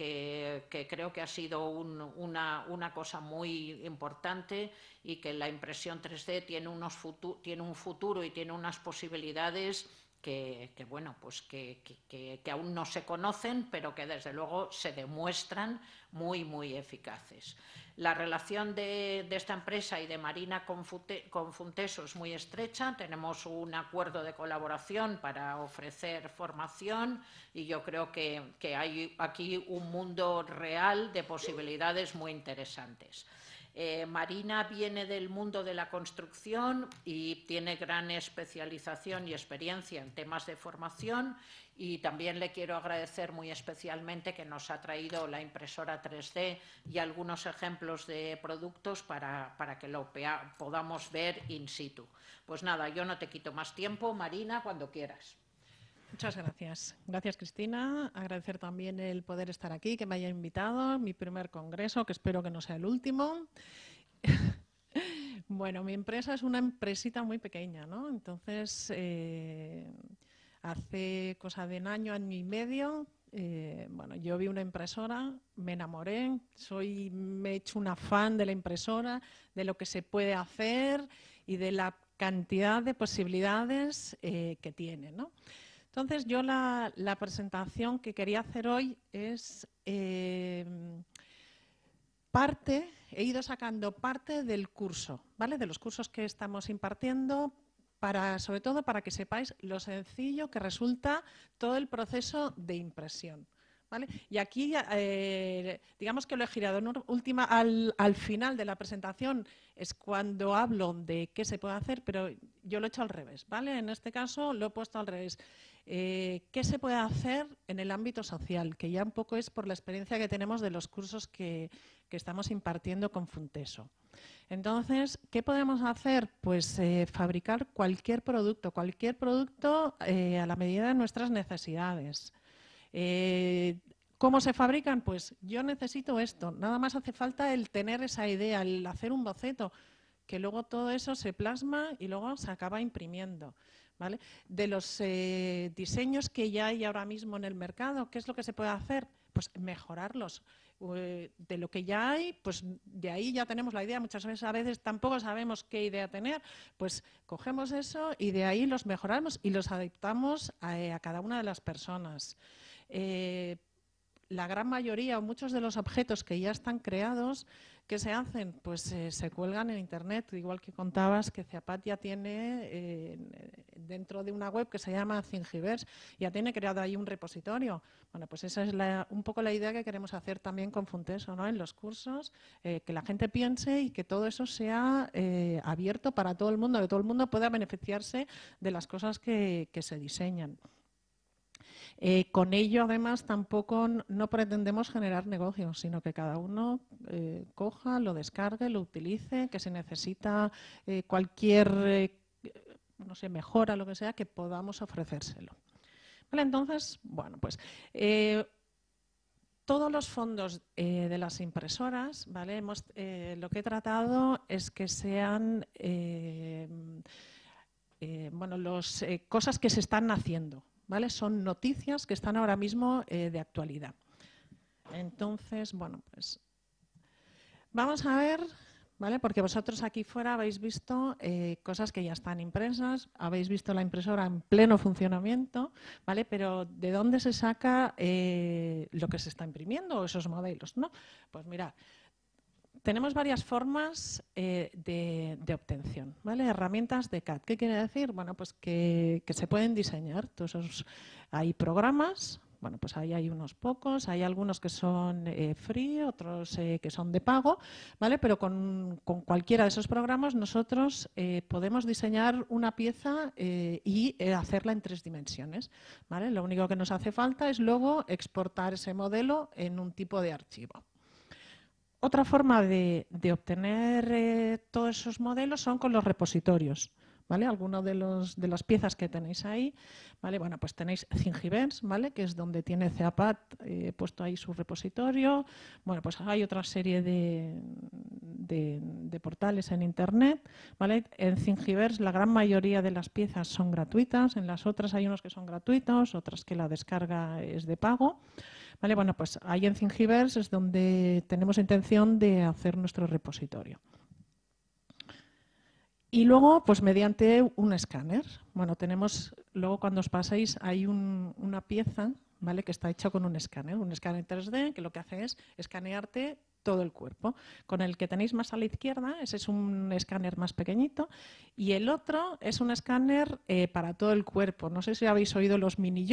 creo que ha sido una, una, cosa muy importante y que la impresión 3D tiene, unos tiene un futuro y tiene unas posibilidades que, bueno, pues que, aún no se conocen, pero que desde luego se demuestran muy, muy eficaces. La relación de, esta empresa y de Marina con, Funteso es muy estrecha. Tenemos un acuerdo de colaboración para ofrecer formación y yo creo que hay aquí un mundo real de posibilidades muy interesantes. Eh, Marina viene del mundo de la construcción y tiene gran especialización y experiencia en temas de formación y también le quiero agradecer muy especialmente que nos ha traído la impresora 3D y algunos ejemplos de productos para, para que lo podamos ver in situ. Pues nada, yo no te quito más tiempo. Marina, cuando quieras. Muchas gracias. Gracias, Cristina. Agradecer también el poder estar aquí, que me haya invitado, mi primer congreso, que espero que no sea el último. bueno, mi empresa es una empresita muy pequeña, ¿no? Entonces, eh, hace cosa de un año, año y medio, eh, bueno, yo vi una impresora, me enamoré, soy, me he hecho una fan de la impresora, de lo que se puede hacer y de la cantidad de posibilidades eh, que tiene, ¿no? Entonces, yo la, presentación que quería hacer hoy es eh, parte, he ido sacando parte del curso, ¿vale? De los cursos que estamos impartiendo, para, sobre todo para que sepáis lo sencillo que resulta todo el proceso de impresión. Y aquí, eh, digamos que lo he girado. última, al, final de la presentación es cuando hablo de qué se puede hacer, pero yo lo he hecho al revés. ¿vale? En este caso lo he puesto al revés. Eh, ¿Qué se puede hacer en el ámbito social? Que ya un poco es por la experiencia que tenemos de los cursos que, estamos impartiendo con Funteso. Entonces, ¿qué podemos hacer? Pues eh, fabricar cualquier producto, cualquier producto eh, a la medida de nuestras necesidades. ¿Cómo se fabrican? Pues yo necesito esto. Nada más hace falta el tener esa idea, el hacer un boceto, que luego todo eso se plasma y luego se acaba imprimiendo. De los eh, diseños que ya hay ahora mismo en el mercado, ¿qué es lo que se puede hacer? Pues mejorarlos. Eh, de lo que ya hay, pues de ahí ya tenemos la idea. Muchas veces a veces tampoco sabemos qué idea tener. Pues cogemos eso y de ahí los mejoramos y los adaptamos a, eh, cada una de las personas. la gran mayoría o muchos de los objetos que ya están creados ¿Qué se hacen? Pues eh, se cuelgan en Internet, igual que contabas que Ceapat ya tiene eh, dentro de una web que se llama Thingiverse, ya tiene creado ahí un repositorio. Bueno, pues esa es un poco la idea que queremos hacer también con Funteso, ¿no? En los cursos, eh, que la gente piense y que todo eso sea abierto para todo el mundo, que todo el mundo pueda beneficiarse de las cosas que se diseñan. Eh, con ello, además, tampoco no pretendemos generar negocios, sino que cada uno eh, coja, lo descargue, lo utilice, que se necesita eh, cualquier no sé, mejora, lo que sea, que podamos ofrecérselo. entonces, bueno, pues todos los fondos de las impresoras, ¿vale? lo que he tratado es que sean bueno, las cosas que se están haciendo, son noticias que están ahora mismo eh, de actualidad. Entonces, bueno, pues vamos a ver, ¿vale? Porque vosotros aquí fuera habéis visto eh, cosas que ya están impresas, habéis visto la impresora en pleno funcionamiento, ¿vale? Pero ¿de dónde se saca eh, lo que se está imprimiendo esos modelos, no? Pues mirad, tenemos varias formas eh, de, obtención, ¿vale? Herramientas de CAD. ¿Qué quiere decir? Bueno, pues que, se pueden diseñar. Entonces, hay programas, bueno, pues ahí hay unos pocos, hay algunos que son eh, free, otros eh, que son de pago, ¿vale? Pero con, cualquiera de esos programas nosotros podemos diseñar una pieza y hacerla en tres dimensiones, ¿vale? Lo único que nos hace falta es luego exportar ese modelo en un tipo de archivo. Otra forma de, obtener eh, todos esos modelos son con los repositorios. ¿Vale? Algunas de, de las piezas que tenéis ahí, ¿vale? Bueno, pues tenéis Thingiverse, ¿vale? Que es donde tiene CEAPAT eh, puesto ahí su repositorio. Bueno, pues hay otra serie de, portales en Internet, ¿vale? En Thingiverse la gran mayoría de las piezas son gratuitas, en las otras hay unos que son gratuitos, otras que la descarga es de pago. Vale, bueno, pues ahí en Thingiverse es donde tenemos intención de hacer nuestro repositorio. Y luego, pues mediante un escáner. Bueno, tenemos, luego cuando os paséis, hay una pieza ¿vale? que está hecha con un escáner, un escáner 3D que lo que hace es escanearte todo el cuerpo. Con el que tenéis más a la izquierda, ese es un escáner más pequeñito, y el otro es un escáner eh, para todo el cuerpo. No sé si habéis oído los mini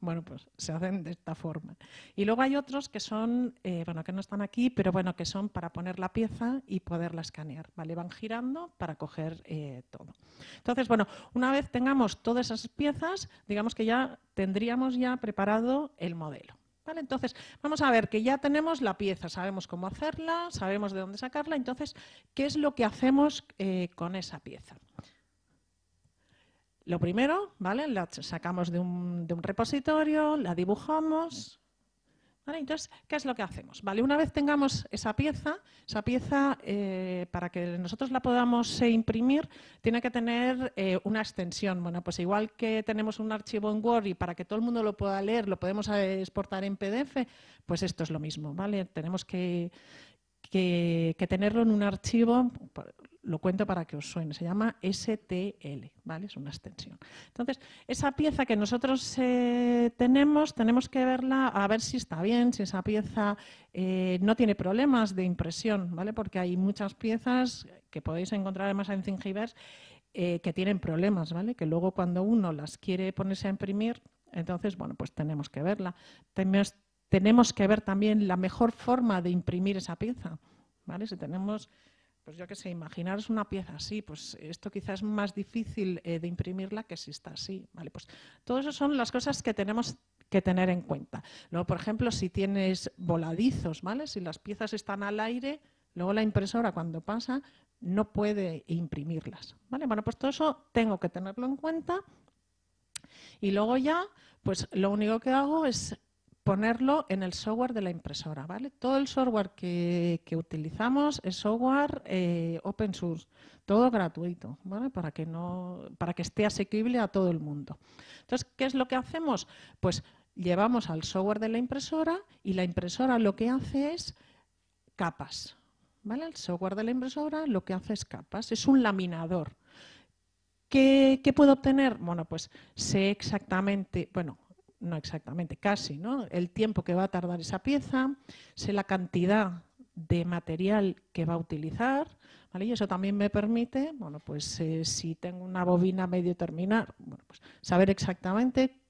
Bueno, pues se hacen de esta forma. Y luego hay otros que son, eh, bueno, que no están aquí, pero bueno, que son para poner la pieza y poderla escanear, ¿vale? Van girando para coger eh, todo. Entonces, bueno, una vez tengamos todas esas piezas, digamos que ya tendríamos ya preparado el modelo. ¿Vale? Entonces, vamos a ver que ya tenemos la pieza, sabemos cómo hacerla, sabemos de dónde sacarla, entonces, ¿qué es lo que hacemos eh, con esa pieza? Lo primero, ¿vale? La sacamos de un, repositorio, la dibujamos. Entonces, ¿qué es lo que hacemos? Vale, una vez tengamos esa pieza, esa pieza, eh, para que nosotros la podamos eh, imprimir, tiene que tener eh, una extensión. Bueno, pues igual que tenemos un archivo en Word y para que todo el mundo lo pueda leer, lo podemos exportar en PDF, pues esto es lo mismo, ¿vale? Tenemos que, que, tenerlo en un archivo, lo cuento para que os suene, se llama STL, ¿vale? Es una extensión. Entonces, esa pieza que nosotros eh, tenemos, tenemos que verla a ver si está bien, si esa pieza eh, no tiene problemas de impresión, ¿vale? Porque hay muchas piezas que podéis encontrar además en Thingiverse eh, que tienen problemas, ¿vale? Que luego cuando uno las quiere ponerse a imprimir, entonces, bueno, pues tenemos que verla. Tenemos, tenemos que ver también la mejor forma de imprimir esa pieza, ¿vale? Si tenemos pues yo qué sé, imaginaros una pieza así, pues esto quizás es más difícil eh, de imprimirla que si está así. ¿vale? Pues todo eso son las cosas que tenemos que tener en cuenta. Luego, por ejemplo, si tienes voladizos, ¿vale? Si las piezas están al aire, luego la impresora cuando pasa no puede imprimirlas. ¿vale? Bueno, pues todo eso tengo que tenerlo en cuenta. Y luego ya, pues lo único que hago es ponerlo en el software de la impresora. ¿vale? Todo el software que, utilizamos es software eh, open source, todo gratuito, ¿vale? para, que no, para que esté asequible a todo el mundo. Entonces, ¿qué es lo que hacemos? Pues llevamos al software de la impresora y la impresora lo que hace es capas. ¿vale? El software de la impresora lo que hace es capas, es un laminador. ¿Qué, ¿Qué, puedo obtener? Bueno, pues sé exactamente, bueno, no exactamente, casi, ¿no? el tiempo que va a tardar esa pieza, sé la cantidad de material que va a utilizar, ¿vale? y eso también me permite, bueno, pues eh, si tengo una bobina medio terminar, bueno, pues saber exactamente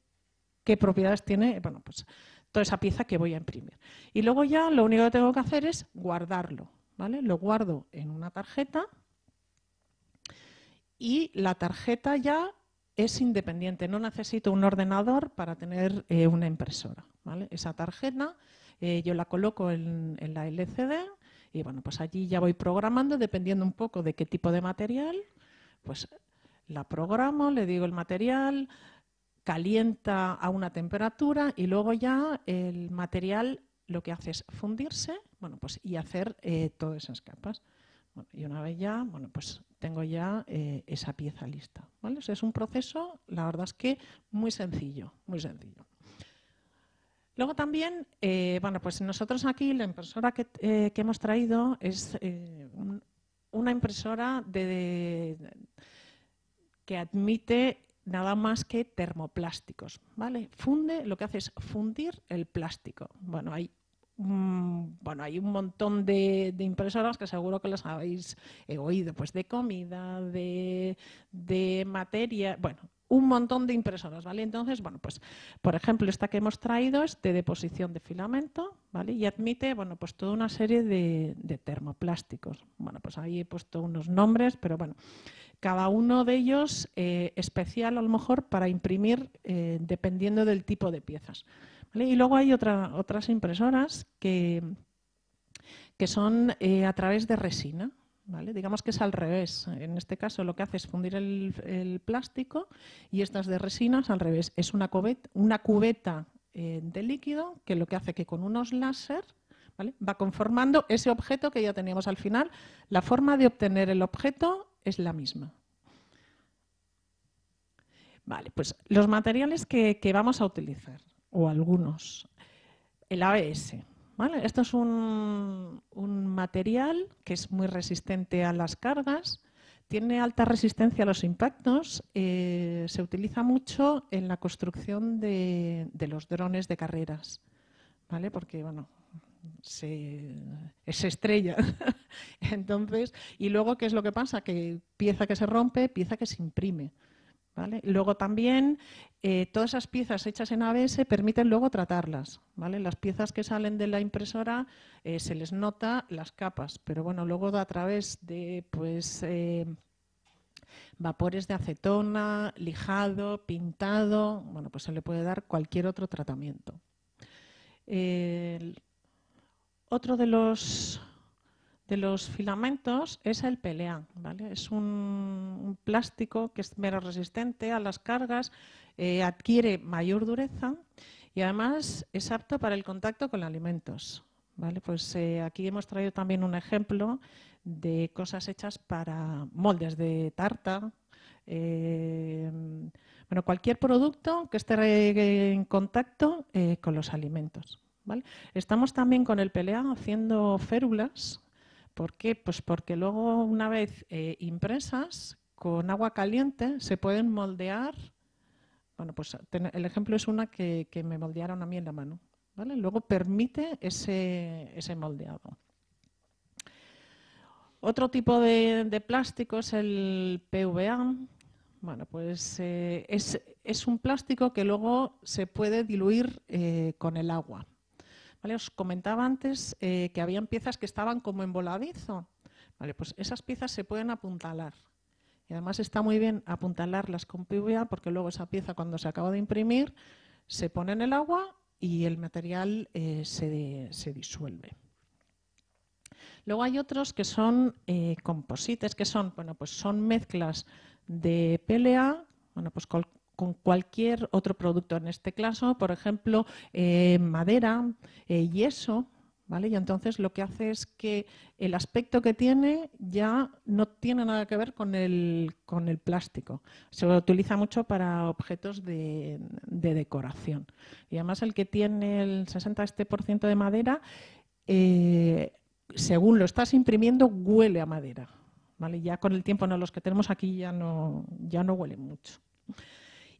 qué propiedades tiene bueno, pues toda esa pieza que voy a imprimir. Y luego ya lo único que tengo que hacer es guardarlo. ¿vale? Lo guardo en una tarjeta y la tarjeta ya es independiente, no necesito un ordenador para tener eh, una impresora. Esa tarjeta eh, yo la coloco en, la LCD y bueno, pues allí ya voy programando dependiendo un poco de qué tipo de material, pues la programo, le digo el material, calienta a una temperatura y luego ya el material lo que hace es fundirse bueno, pues, y hacer eh, todas esas capas. y una vez ya, bueno, pues tengo ya eh, esa pieza lista. ¿vale? es un proceso, la verdad es que muy sencillo, muy sencillo. Luego también, eh, bueno, pues nosotros aquí la impresora que, eh, hemos traído es una impresora de, que admite nada más que termoplásticos, ¿vale? Funde, lo que hace es fundir el plástico. Bueno, hay bueno, hay un montón de, impresoras que seguro que las habéis oído, pues de comida, de, materia, bueno, un montón de impresoras, ¿vale? Entonces, bueno, pues, por ejemplo, esta que hemos traído es de deposición de filamento, ¿vale? Y admite, bueno, pues toda una serie de, termoplásticos. Bueno, pues ahí he puesto unos nombres, pero bueno, cada uno de ellos eh, especial a lo mejor para imprimir eh, dependiendo del tipo de piezas. Y luego hay otras impresoras que, que son eh, a través de resina. ¿Vale? Digamos que es al revés. En este caso lo que hace es fundir el, plástico y estas de resina es al revés. Es una cubeta, eh, de líquido que lo que hace que con unos láser va conformando ese objeto que ya teníamos al final. La forma de obtener el objeto es la misma. Vale, pues los materiales que vamos a utilizar o algunos. El ABS. ¿vale? Esto es un, material que es muy resistente a las cargas, tiene alta resistencia a los impactos, eh, se utiliza mucho en la construcción de, los drones de carreras, ¿vale? porque bueno, se, estrella. Entonces, y luego, ¿qué es lo que pasa? Que pieza que se rompe, pieza que se imprime. Luego también eh, todas esas piezas hechas en ABS permiten luego tratarlas. ¿vale? Las piezas que salen de la impresora eh, se les nota las capas, pero bueno, luego a través de pues, eh, vapores de acetona, lijado, pintado, bueno, pues se le puede dar cualquier otro tratamiento. otro de los de los filamentos es el PLA. ¿vale? Es un, plástico que es menos resistente a las cargas, eh, adquiere mayor dureza y además es apto para el contacto con alimentos. ¿vale? Pues eh, aquí hemos traído también un ejemplo de cosas hechas para moldes de tarta. Eh, bueno, cualquier producto que esté en contacto con los alimentos. ¿vale? Estamos también con el PLA haciendo férulas ¿Por qué? Pues porque luego, una vez impresas, con agua caliente se pueden moldear. Bueno, pues el ejemplo es una que, me moldearon a mí en la mano. ¿vale? Luego permite ese, moldeado. Otro tipo de, plástico es el PVA. Bueno, pues eh, es, un plástico que luego se puede diluir eh, con el agua. Os comentaba antes eh, que habían piezas que estaban como en voladizo. Vale, pues esas piezas se pueden apuntalar. Y además está muy bien apuntalarlas con PVA porque luego esa pieza cuando se acaba de imprimir se pone en el agua y el material eh, se, disuelve. Luego hay otros que son eh, composites, que son, bueno, pues son mezclas de PLA, bueno, pues con cualquier otro producto. En este caso, por ejemplo, eh, madera, eh, yeso, ¿Vale? Y entonces lo que hace es que el aspecto que tiene ya no tiene nada que ver con el, con el plástico. Se utiliza mucho para objetos de, decoración. Y además el que tiene el 60% este de madera, eh, según lo estás imprimiendo, huele a madera. ¿Vale? Ya con el tiempo, no, los que tenemos aquí ya no, ya no huelen mucho.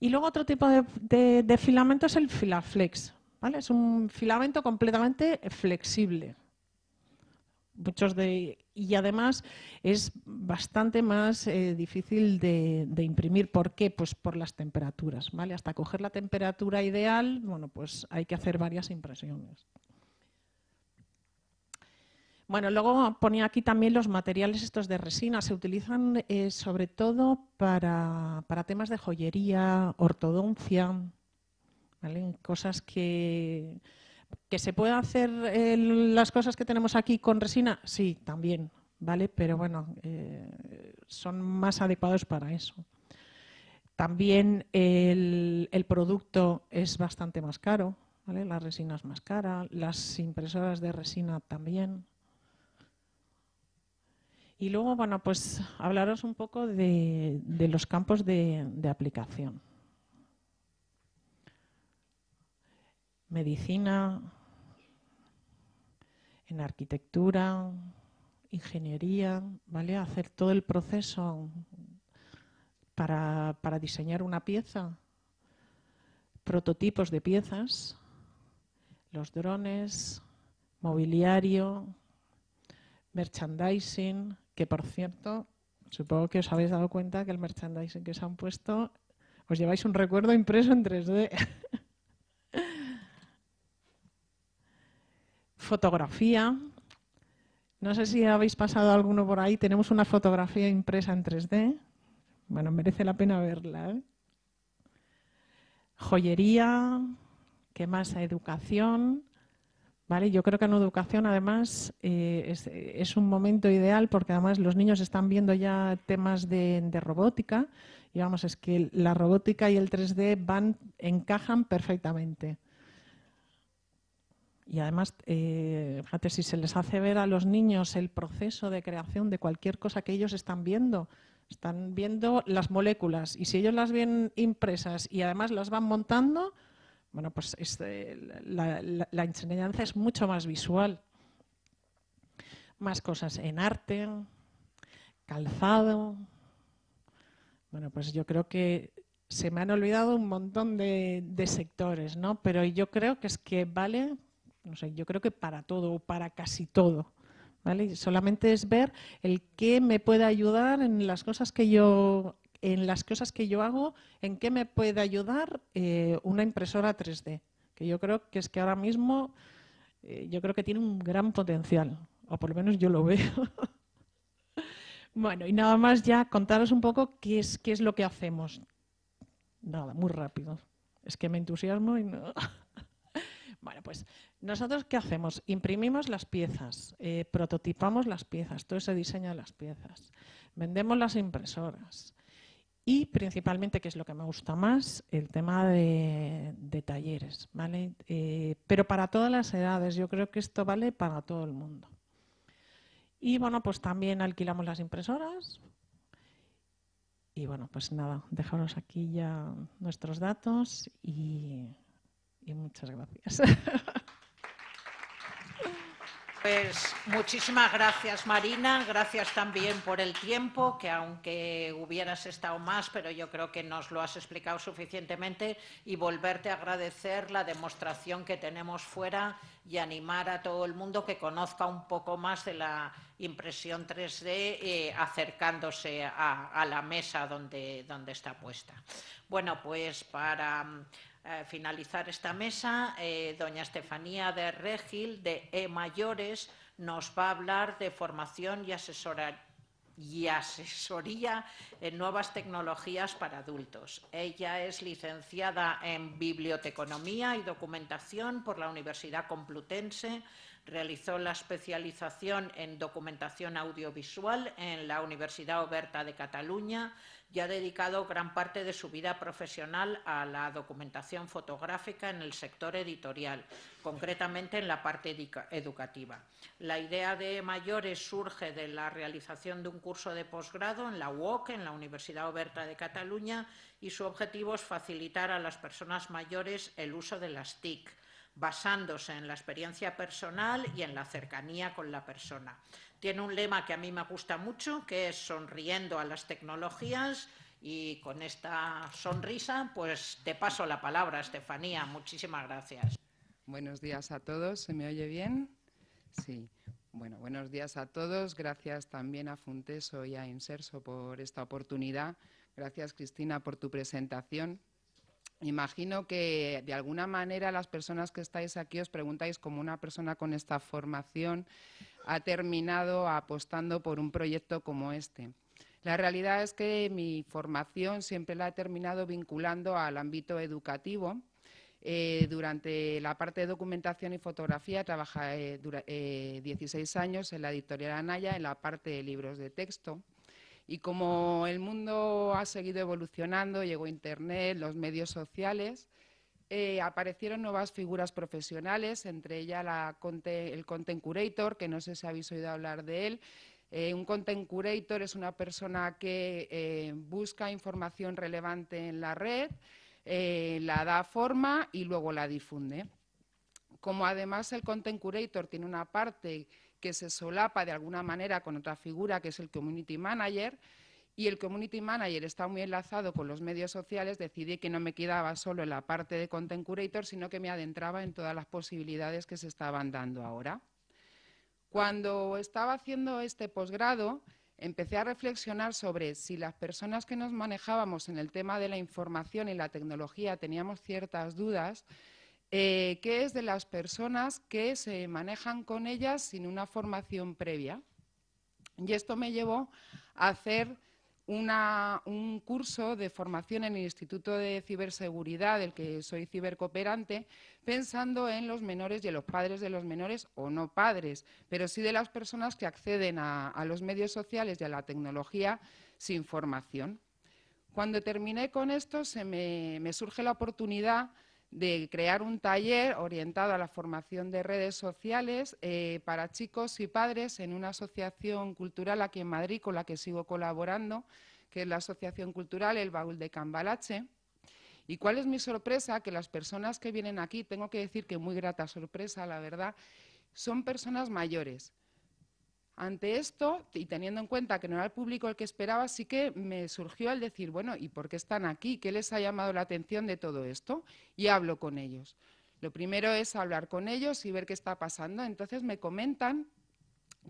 Y luego otro tipo de, filamento es el Filaflex. Es un filamento completamente flexible. Y además es bastante más eh, difícil de, imprimir. ¿Por qué? Pues por las temperaturas. Hasta coger la temperatura ideal, bueno, pues hay que hacer varias impresiones. Bueno, luego ponía aquí también los materiales estos de resina. Se utilizan eh, sobre todo para, temas de joyería, ortodoncia, cosas que, que se puede hacer las cosas que tenemos aquí con resina. Sí, también, ¿vale? Pero bueno, eh, son más adecuados para eso. También el, el producto es bastante más caro, ¿vale? La resina es más cara, las impresoras de resina también. Y luego, bueno, pues hablaros un poco de, los campos de, aplicación. Medicina, en arquitectura, ingeniería, ¿vale? Hacer todo el proceso para, para diseñar una pieza, prototipos de piezas, los drones, mobiliario, merchandising, que por cierto, supongo que os habéis dado cuenta que el merchandising que se han puesto, os lleváis un recuerdo impreso en 3D. fotografía. No sé si habéis pasado alguno por ahí. Tenemos una fotografía impresa en 3D. Bueno, merece la pena verla. ¿eh? Joyería, ¿qué más? Educación. ¿Vale? Yo creo que en educación además eh, es, un momento ideal porque además los niños están viendo ya temas de, robótica y vamos, es que la robótica y el 3D van, encajan perfectamente. Y además, eh, fíjate, si se les hace ver a los niños el proceso de creación de cualquier cosa que ellos están viendo, están viendo las moléculas y si ellos las ven impresas y además las van montando, bueno, pues la, enseñanza es mucho más visual. Más cosas en arte, calzado. Bueno, pues yo creo que se me han olvidado un montón de, sectores, ¿no? Pero yo creo que es que vale, no sé, yo creo que para todo, o para casi todo. ¿Vale? Solamente es ver el qué me puede ayudar en las cosas que yo en las cosas que yo hago, en qué me puede ayudar eh, una impresora 3D, que yo creo que es que ahora mismo eh, yo creo que tiene un gran potencial, o por lo menos yo lo veo. bueno, y nada más ya contaros un poco qué es, qué es lo que hacemos. Nada, muy rápido. Es que me entusiasmo y no. bueno, pues nosotros qué hacemos? Imprimimos las piezas, eh, prototipamos las piezas, todo ese diseño de las piezas, vendemos las impresoras y principalmente, que es lo que me gusta más, el tema de, talleres, ¿vale? Eh, pero para todas las edades, yo creo que esto vale para todo el mundo. Y bueno, pues también alquilamos las impresoras. Y bueno, pues nada, dejaros aquí ya nuestros datos y, y muchas gracias. Pues muchísimas gracias Marina, gracias también por el tiempo, que aunque hubieras estado más, pero yo creo que nos lo has explicado suficientemente y volverte a agradecer la demostración que tenemos fuera y animar a todo el mundo que conozca un poco más de la impresión 3D eh, acercándose a, la mesa donde, donde está puesta. Bueno, pues para eh, finalizar esta mesa, eh, doña Estefanía de Regil, de E Mayores, nos va a hablar de formación y, y asesoría en nuevas tecnologías para adultos. Ella es licenciada en Biblioteconomía y Documentación por la Universidad Complutense, realizó la especialización en Documentación Audiovisual en la Universidad Oberta de Cataluña, y ha dedicado gran parte de su vida profesional a la documentación fotográfica en el sector editorial, concretamente en la parte educativa. La idea de mayores surge de la realización de un curso de posgrado en la UOC, en la Universidad Oberta de Cataluña, y su objetivo es facilitar a las personas mayores el uso de las TIC, basándose en la experiencia personal y en la cercanía con la persona. Tiene un lema que a mí me gusta mucho, que es sonriendo a las tecnologías y con esta sonrisa, pues te paso la palabra, Estefanía. Muchísimas gracias. Buenos días a todos. ¿Se me oye bien? Sí. Bueno, buenos días a todos. Gracias también a Funteso y a Inserso por esta oportunidad. Gracias, Cristina, por tu presentación. Imagino que de alguna manera las personas que estáis aquí os preguntáis cómo una persona con esta formación ha terminado apostando por un proyecto como este. La realidad es que mi formación siempre la he terminado vinculando al ámbito educativo. Eh, durante la parte de documentación y fotografía trabajé 16 eh, años en la editorial Anaya en la parte de libros de texto. Y como el mundo ha seguido evolucionando, llegó Internet, los medios sociales, eh, aparecieron nuevas figuras profesionales, entre ellas el Content Curator, que no sé si habéis oído hablar de él. Eh, un Content Curator es una persona que eh, busca información relevante en la red, la da forma y luego la difunde. Como además el Content Curator tiene una parte que se solapa de alguna manera con otra figura, que es el Community Manager, y el Community Manager está muy enlazado con los medios sociales, decidí que no me quedaba solo en la parte de Content Curator, sino que me adentraba en todas las posibilidades que se estaban dando ahora. Cuando estaba haciendo este posgrado, empecé a reflexionar sobre si las personas que nos manejábamos en el tema de la información y la tecnología teníamos ciertas dudas, eh, ¿qué es de las personas que se manejan con ellas sin una formación previa? Y esto me llevó a hacer un curso de formación en el Instituto de Ciberseguridad, del que soy cibercooperante, pensando en los menores y en los padres de los menores, o no padres, pero sí de las personas que acceden a, los medios sociales y a la tecnología sin formación. Cuando terminé con esto, se me surge la oportunidad de crear un taller orientado a la formación de redes sociales eh, para chicos y padres en una asociación cultural aquí en Madrid con la que sigo colaborando, que es la Asociación Cultural El Baúl de Cambalache. ¿Y cuál es mi sorpresa? Que las personas que vienen aquí, tengo que decir que muy grata sorpresa, la verdad, son personas mayores. Ante esto, y teniendo en cuenta que no era el público el que esperaba, sí que me surgió el decir, bueno, ¿y por qué están aquí? ¿Qué les ha llamado la atención de todo esto? Y hablo con ellos. Lo primero es hablar con ellos y ver qué está pasando. Entonces me comentan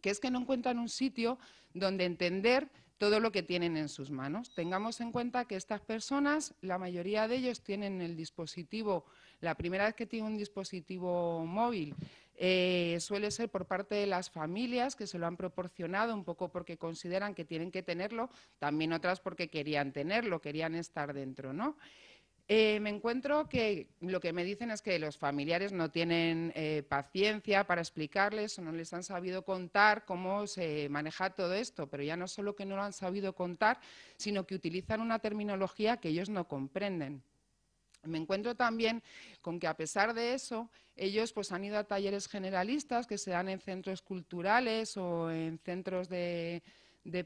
que es que no encuentran un sitio donde entender todo lo que tienen en sus manos. Tengamos en cuenta que estas personas, la mayoría de ellos tienen el dispositivo, la primera vez que tienen un dispositivo móvil, eh, suele ser por parte de las familias que se lo han proporcionado, un poco porque consideran que tienen que tenerlo, también otras porque querían tenerlo, querían estar dentro, ¿no? Eh, me encuentro que lo que me dicen es que los familiares no tienen eh, paciencia para explicarles o no les han sabido contar cómo se maneja todo esto, pero ya no solo que no lo han sabido contar, sino que utilizan una terminología que ellos no comprenden. Me encuentro también con que a pesar de eso, ellos pues han ido a talleres generalistas que se dan en centros culturales o en centros de,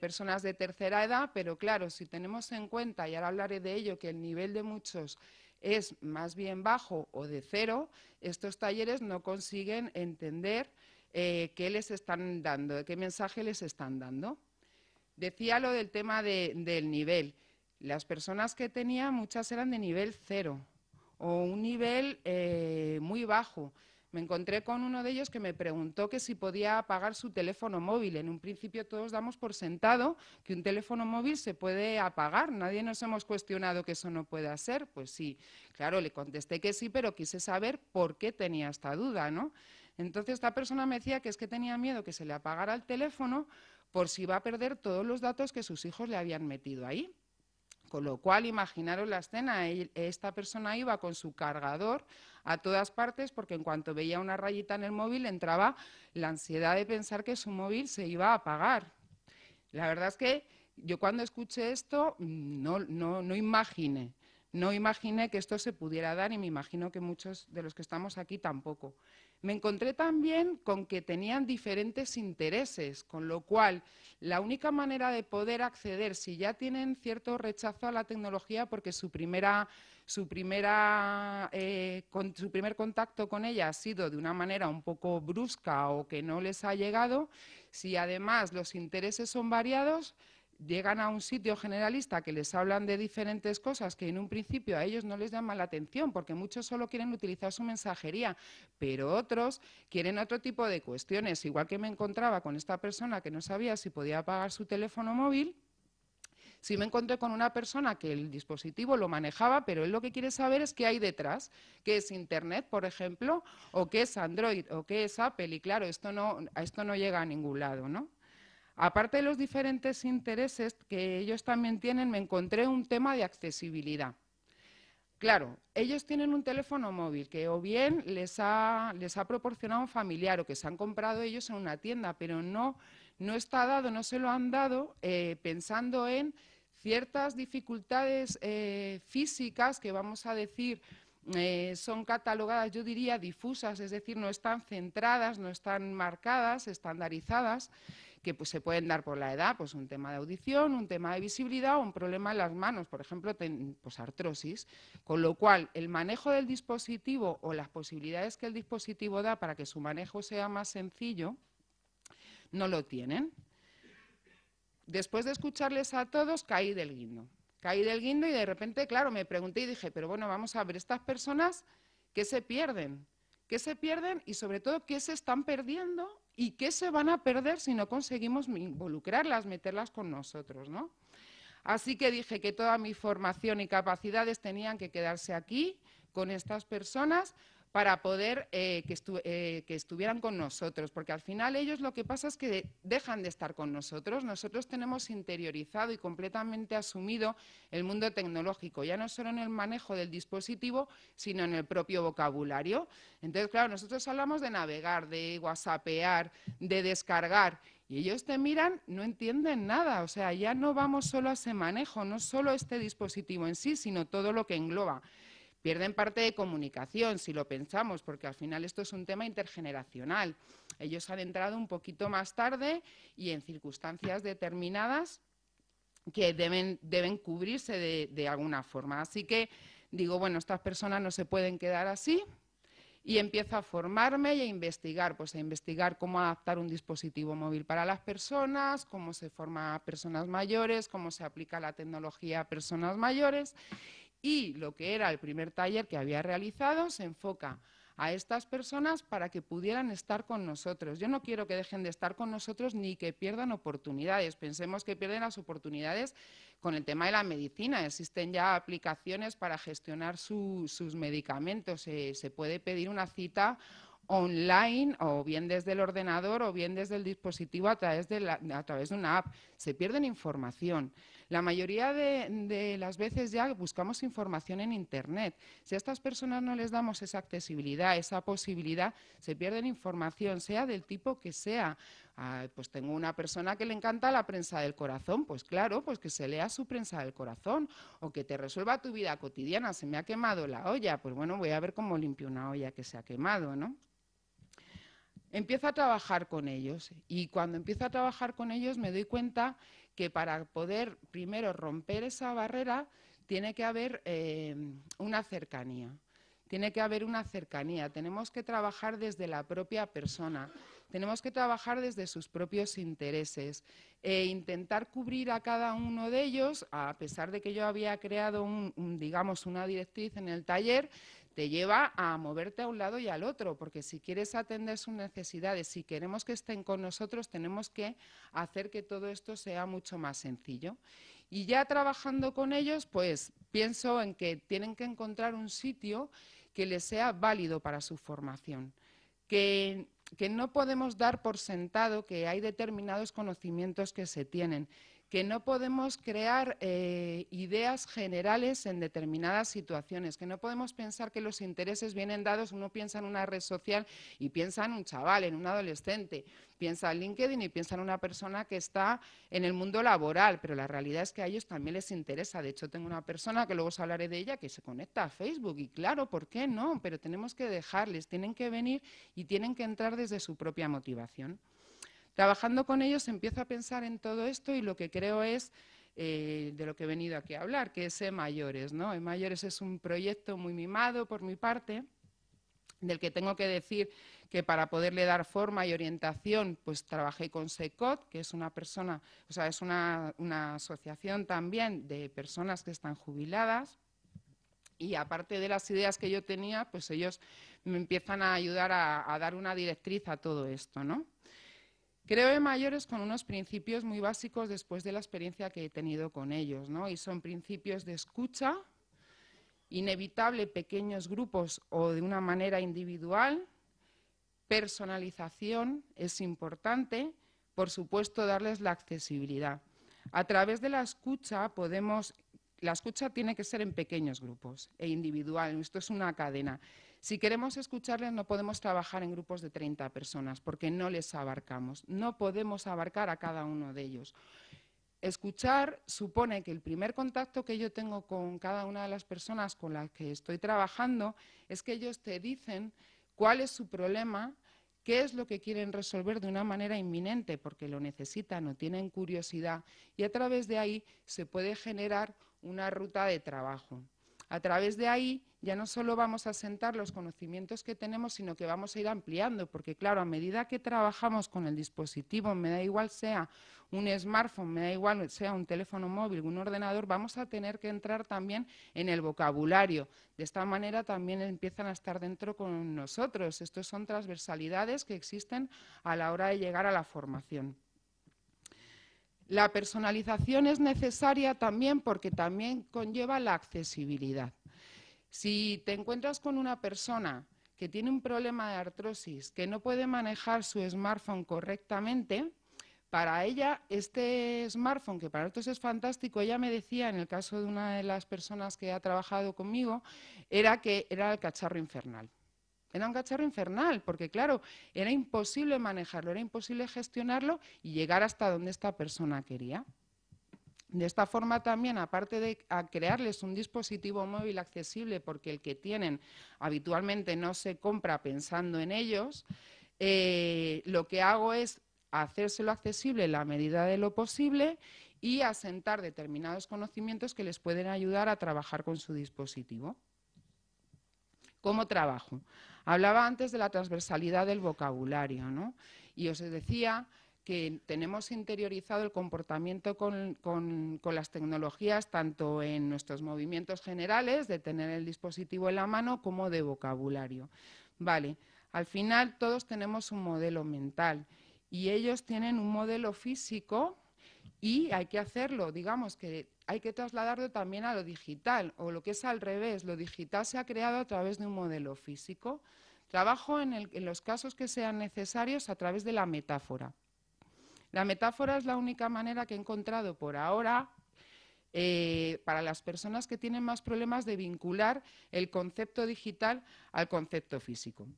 personas de tercera edad, pero claro, si tenemos en cuenta, y ahora hablaré de ello, que el nivel de muchos es más bien bajo o de cero, estos talleres no consiguen entender eh, qué les están dando, qué mensaje les están dando. Decía lo del tema del nivel. Las personas que tenía, muchas eran de nivel cero o un nivel eh, muy bajo. Me encontré con uno de ellos que me preguntó que si podía apagar su teléfono móvil. En un principio todos damos por sentado que un teléfono móvil se puede apagar. Nadie nos hemos cuestionado que eso no pueda ser. Pues sí, claro, le contesté que sí, pero quise saber por qué tenía esta duda, ¿no? Entonces esta persona me decía que es que tenía miedo que se le apagara el teléfono por si iba a perder todos los datos que sus hijos le habían metido ahí. Con lo cual, imaginaros la escena, esta persona iba con su cargador a todas partes porque en cuanto veía una rayita en el móvil entraba la ansiedad de pensar que su móvil se iba a apagar. La verdad es que yo cuando escuché esto no, no, no imaginé, no imaginé que esto se pudiera dar y me imagino que muchos de los que estamos aquí tampoco. Me encontré también con que tenían diferentes intereses, con lo cual la única manera de poder acceder, si ya tienen cierto rechazo a la tecnología porque su, primera, su, primera, eh, su primer contacto con ella ha sido de una manera un poco brusca o que no les ha llegado, si además los intereses son variados, llegan a un sitio generalista que les hablan de diferentes cosas que en un principio a ellos no les llaman la atención, porque muchos solo quieren utilizar su mensajería, pero otros quieren otro tipo de cuestiones. Igual que me encontraba con esta persona que no sabía si podía pagar su teléfono móvil, si me encontré con una persona que el dispositivo lo manejaba, pero él lo que quiere saber es qué hay detrás, qué es Internet, por ejemplo, o qué es Android, o qué es Apple, y claro, esto no, esto no llega a ningún lado, ¿no? Aparte de los diferentes intereses que ellos también tienen, me encontré un tema de accesibilidad. Claro, ellos tienen un teléfono móvil que o bien les ha, les ha, proporcionado un familiar o que se han comprado ellos en una tienda, pero no, no está dado, no se lo han dado eh, pensando en ciertas dificultades eh, físicas que vamos a decir eh, son catalogadas, yo diría, difusas, es decir, no están centradas, no están marcadas, estandarizadas que pues, se pueden dar por la edad, pues un tema de audición, un tema de visibilidad o un problema en las manos, por ejemplo, pues artrosis, con lo cual el manejo del dispositivo o las posibilidades que el dispositivo da para que su manejo sea más sencillo, no lo tienen. Después de escucharles a todos, caí del guindo. Caí del guindo y de repente, claro, me pregunté y dije, pero bueno, vamos a ver, estas personas, ¿qué se pierden? ¿Qué se pierden y sobre todo qué se están perdiendo y qué se van a perder si no conseguimos involucrarlas, meterlas con nosotros, ¿no? Así que dije que toda mi formación y capacidades tenían que quedarse aquí con estas personas para poder eh, eh, que, estuvieran con nosotros, porque al final ellos lo que pasa es que dejan de estar con nosotros. Nosotros tenemos interiorizado y completamente asumido el mundo tecnológico, ya no solo en el manejo del dispositivo, sino en el propio vocabulario. Entonces, claro, nosotros hablamos de navegar, de whatsappear, de descargar, y ellos te miran, no entienden nada, o sea, ya no vamos solo a ese manejo, no solo este dispositivo en sí, sino todo lo que engloba pierden parte de comunicación, si lo pensamos, porque al final esto es un tema intergeneracional. Ellos han entrado un poquito más tarde y en circunstancias determinadas que deben, deben cubrirse de, de alguna forma. Así que digo, bueno, estas personas no se pueden quedar así, y empiezo a formarme y a investigar, pues a investigar cómo adaptar un dispositivo móvil para las personas, cómo se forma a personas mayores, cómo se aplica la tecnología a personas mayores y lo que era el primer taller que había realizado se enfoca a estas personas para que pudieran estar con nosotros. Yo no quiero que dejen de estar con nosotros ni que pierdan oportunidades. Pensemos que pierden las oportunidades con el tema de la medicina. Existen ya aplicaciones para gestionar sus medicamentos. se puede pedir una cita online o bien desde el ordenador o bien desde el dispositivo a través de, a través de una app. Se pierden información. La mayoría de, las veces ya buscamos información en Internet. Si a estas personas no les damos esa accesibilidad, esa posibilidad, se pierden información, sea del tipo que sea. Ah, pues tengo una persona que le encanta la prensa del corazón, pues claro, pues que se lea su prensa del corazón o que te resuelva tu vida cotidiana. Se me ha quemado la olla, pues bueno, voy a ver cómo limpio una olla que se ha quemado, ¿no? empiezo a trabajar con ellos y cuando empiezo a trabajar con ellos me doy cuenta que para poder primero romper esa barrera tiene que haber eh, una cercanía. Tiene que haber una cercanía. Tenemos que trabajar desde la propia persona. Tenemos que trabajar desde sus propios intereses e intentar cubrir a cada uno de ellos, a pesar de que yo había creado digamos, una directriz en el taller, te lleva a moverte a un lado y al otro, porque si quieres atender sus necesidades, si queremos que estén con nosotros, tenemos que hacer que todo esto sea mucho más sencillo. Y ya trabajando con ellos, pues pienso en que tienen que encontrar un sitio que les sea válido para su formación, que, que no podemos dar por sentado que hay determinados conocimientos que se tienen, que no podemos crear eh, ideas generales en determinadas situaciones, que no podemos pensar que los intereses vienen dados, uno piensa en una red social y piensa en un chaval, en un adolescente, piensa en LinkedIn y piensa en una persona que está en el mundo laboral, pero la realidad es que a ellos también les interesa. De hecho, tengo una persona, que luego os hablaré de ella, que se conecta a Facebook y claro, ¿por qué no? Pero tenemos que dejarles, tienen que venir y tienen que entrar desde su propia motivación. Trabajando con ellos empiezo a pensar en todo esto y lo que creo es eh, de lo que he venido aquí a hablar, que es E-Mayores. ¿no? E-Mayores es un proyecto muy mimado por mi parte, del que tengo que decir que para poderle dar forma y orientación, pues trabajé con SECOT, que es una persona, o sea, es una, asociación también de personas que están jubiladas. Y aparte de las ideas que yo tenía, pues ellos me empiezan a ayudar a, a dar una directriz a todo esto, ¿no? Creo en mayores con unos principios muy básicos después de la experiencia que he tenido con ellos, ¿no? Y son principios de escucha, inevitable pequeños grupos o de una manera individual, personalización es importante, por supuesto darles la accesibilidad. A través de la escucha podemos, la escucha tiene que ser en pequeños grupos e individual, esto es una cadena. Si queremos escucharles, no podemos trabajar en grupos de 30 personas porque no les abarcamos. No podemos abarcar a cada uno de ellos. Escuchar supone que el primer contacto que yo tengo con cada una de las personas con las que estoy trabajando es que ellos te dicen cuál es su problema, qué es lo que quieren resolver de una manera inminente porque lo necesitan o tienen curiosidad y a través de ahí se puede generar una ruta de trabajo. A través de ahí ya no solo vamos a sentar los conocimientos que tenemos, sino que vamos a ir ampliando, porque claro, a medida que trabajamos con el dispositivo, me da igual sea un smartphone, me da igual sea un teléfono móvil, un ordenador, vamos a tener que entrar también en el vocabulario. De esta manera también empiezan a estar dentro con nosotros. Estos son transversalidades que existen a la hora de llegar a la formación. La personalización es necesaria también porque también conlleva la accesibilidad. Si te encuentras con una persona que tiene un problema de artrosis, que no puede manejar su smartphone correctamente, para ella este smartphone, que para nosotros es fantástico, ella me decía, en el caso de una de las personas que ha trabajado conmigo, era que era el cacharro infernal. Era un cacharro infernal, porque claro, era imposible manejarlo, era imposible gestionarlo y llegar hasta donde esta persona quería. De esta forma también, aparte de crearles un dispositivo móvil accesible, porque el que tienen habitualmente no se compra pensando en ellos, eh, lo que hago es hacérselo accesible en la medida de lo posible y asentar determinados conocimientos que les pueden ayudar a trabajar con su dispositivo. ¿Cómo trabajo? Hablaba antes de la transversalidad del vocabulario, ¿no? Y os decía que tenemos interiorizado el comportamiento con, las tecnologías tanto en nuestros movimientos generales, de tener el dispositivo en la mano, como de vocabulario. Vale, al final todos tenemos un modelo mental y ellos tienen un modelo físico y hay que hacerlo, digamos que hay que trasladarlo también a lo digital o lo que es al revés, lo digital se ha creado a través de un modelo físico. Trabajo en, los casos que sean necesarios a través de la metáfora. La metáfora es la única manera que he encontrado por ahora eh, para las personas que tienen más problemas de vincular el concepto digital al concepto físico.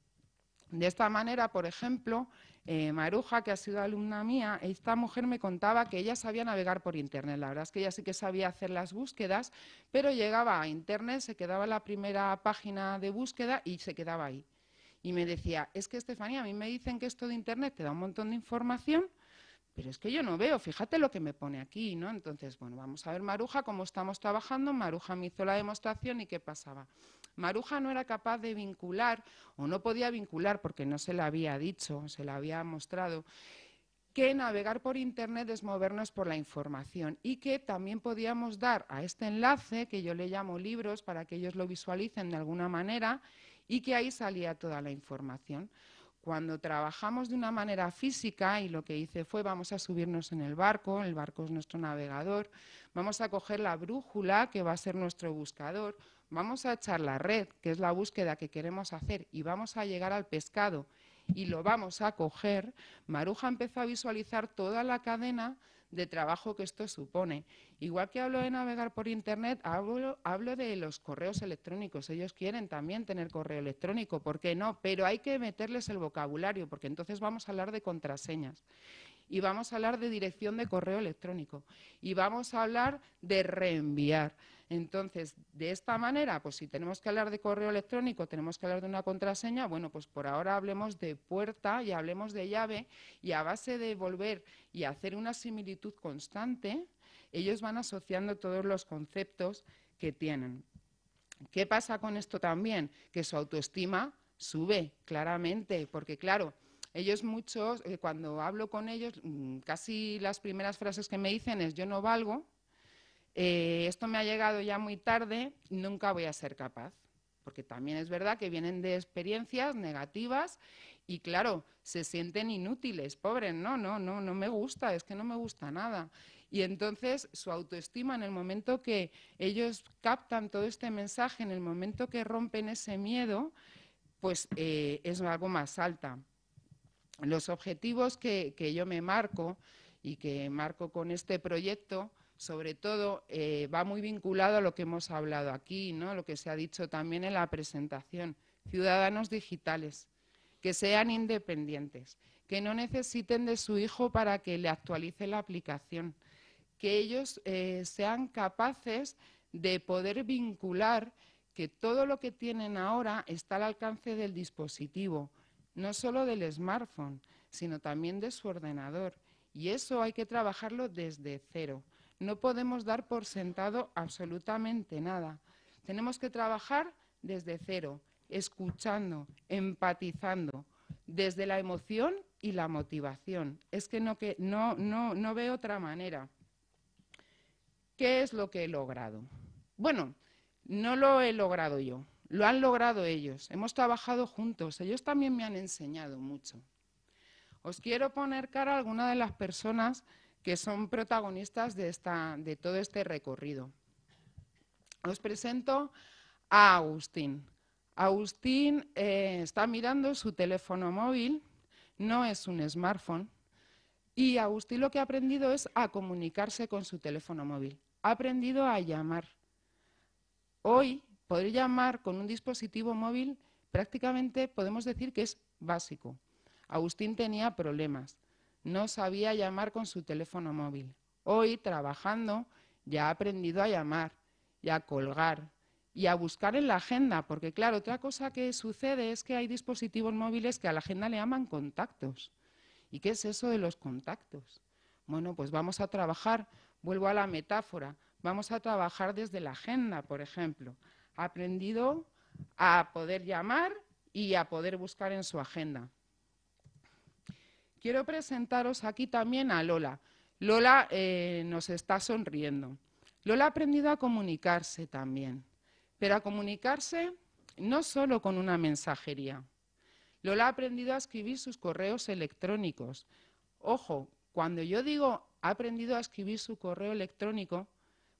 De esta manera, por ejemplo, eh, Maruja, que ha sido alumna mía, esta mujer me contaba que ella sabía navegar por Internet. La verdad es que ella sí que sabía hacer las búsquedas, pero llegaba a Internet, se quedaba en la primera página de búsqueda y se quedaba ahí. Y me decía, es que Estefanía, a mí me dicen que esto de Internet te da un montón de información, pero es que yo no veo, fíjate lo que me pone aquí, ¿no? Entonces, bueno, vamos a ver Maruja cómo estamos trabajando. Maruja me hizo la demostración y qué pasaba. Maruja no era capaz de vincular o no podía vincular porque no se le había dicho, se le había mostrado que navegar por Internet es movernos por la información y que también podíamos dar a este enlace, que yo le llamo libros, para que ellos lo visualicen de alguna manera, y que ahí salía toda la información. Cuando trabajamos de una manera física, y lo que hice fue vamos a subirnos en el barco, el barco es nuestro navegador, vamos a coger la brújula, que va a ser nuestro buscador, vamos a echar la red, que es la búsqueda que queremos hacer, y vamos a llegar al pescado y lo vamos a coger, Maruja empezó a visualizar toda la cadena de trabajo que esto supone. Igual que hablo de navegar por Internet, hablo, hablo, de los correos electrónicos. Ellos quieren también tener correo electrónico, ¿por qué no? Pero hay que meterles el vocabulario, porque entonces vamos a hablar de contraseñas. Y vamos a hablar de dirección de correo electrónico. Y vamos a hablar de reenviar. Entonces, de esta manera, pues si tenemos que hablar de correo electrónico, tenemos que hablar de una contraseña, bueno, pues por ahora hablemos de puerta y hablemos de llave y a base de volver y hacer una similitud constante, ellos van asociando todos los conceptos que tienen. ¿Qué pasa con esto también? Que su autoestima sube claramente, porque claro, ellos muchos, eh, cuando hablo con ellos, mm, casi las primeras frases que me dicen es yo no valgo, eh, esto me ha llegado ya muy tarde, nunca voy a ser capaz. Porque también es verdad que vienen de experiencias negativas y claro, se sienten inútiles, pobres, no, no, no, no me gusta, es que no me gusta nada. Y entonces su autoestima, en el momento que ellos captan todo este mensaje, en el momento que rompen ese miedo, pues eh, es algo más alta. Los objetivos que yo me marco y que marco con este proyecto sobre todo eh, va muy vinculado a lo que hemos hablado aquí, ¿no? lo que se ha dicho también en la presentación. Ciudadanos digitales, que sean independientes, que no necesiten de su hijo para que le actualice la aplicación, que ellos eh, sean capaces de poder vincular que todo lo que tienen ahora está al alcance del dispositivo, no solo del smartphone, sino también de su ordenador. Y eso hay que trabajarlo desde cero. No podemos dar por sentado absolutamente nada. Tenemos que trabajar desde cero, escuchando, empatizando, desde la emoción y la motivación. Es que no, que, no, no, no veo otra manera. ¿Qué es lo que he logrado? Bueno, no lo he logrado yo, lo han logrado ellos. Hemos trabajado juntos, ellos también me han enseñado mucho. Os quiero poner cara a alguna de las personas que son protagonistas de, esta, de todo este recorrido. Os presento a Agustín. Agustín eh, está mirando su teléfono móvil, no es un smartphone, y Agustín lo que ha aprendido es a comunicarse con su teléfono móvil. Ha aprendido a llamar. Hoy, poder llamar con un dispositivo móvil prácticamente podemos decir que es básico. Agustín tenía problemas no sabía llamar con su teléfono móvil. Hoy, trabajando, ya ha aprendido a llamar y a colgar y a buscar en la agenda, porque claro, otra cosa que sucede es que hay dispositivos móviles que a la agenda le llaman contactos. ¿Y qué es eso de los contactos? Bueno, pues vamos a trabajar, vuelvo a la metáfora, vamos a trabajar desde la agenda, por ejemplo. Ha aprendido a poder llamar y a poder buscar en su agenda. Quiero presentaros aquí también a Lola. Lola eh, nos está sonriendo. Lola ha aprendido a comunicarse también, pero a comunicarse no solo con una mensajería. Lola ha aprendido a escribir sus correos electrónicos. Ojo, cuando yo digo ha aprendido a escribir su correo electrónico,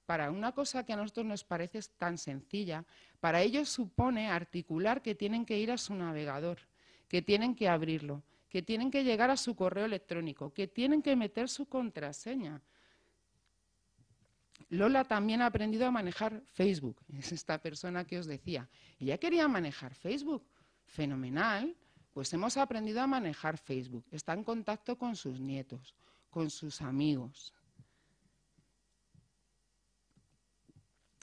para una cosa que a nosotros nos parece tan sencilla, para ellos supone articular que tienen que ir a su navegador, que tienen que abrirlo, que tienen que llegar a su correo electrónico, que tienen que meter su contraseña. Lola también ha aprendido a manejar Facebook, es esta persona que os decía. Ella quería manejar Facebook, fenomenal, pues hemos aprendido a manejar Facebook, está en contacto con sus nietos, con sus amigos.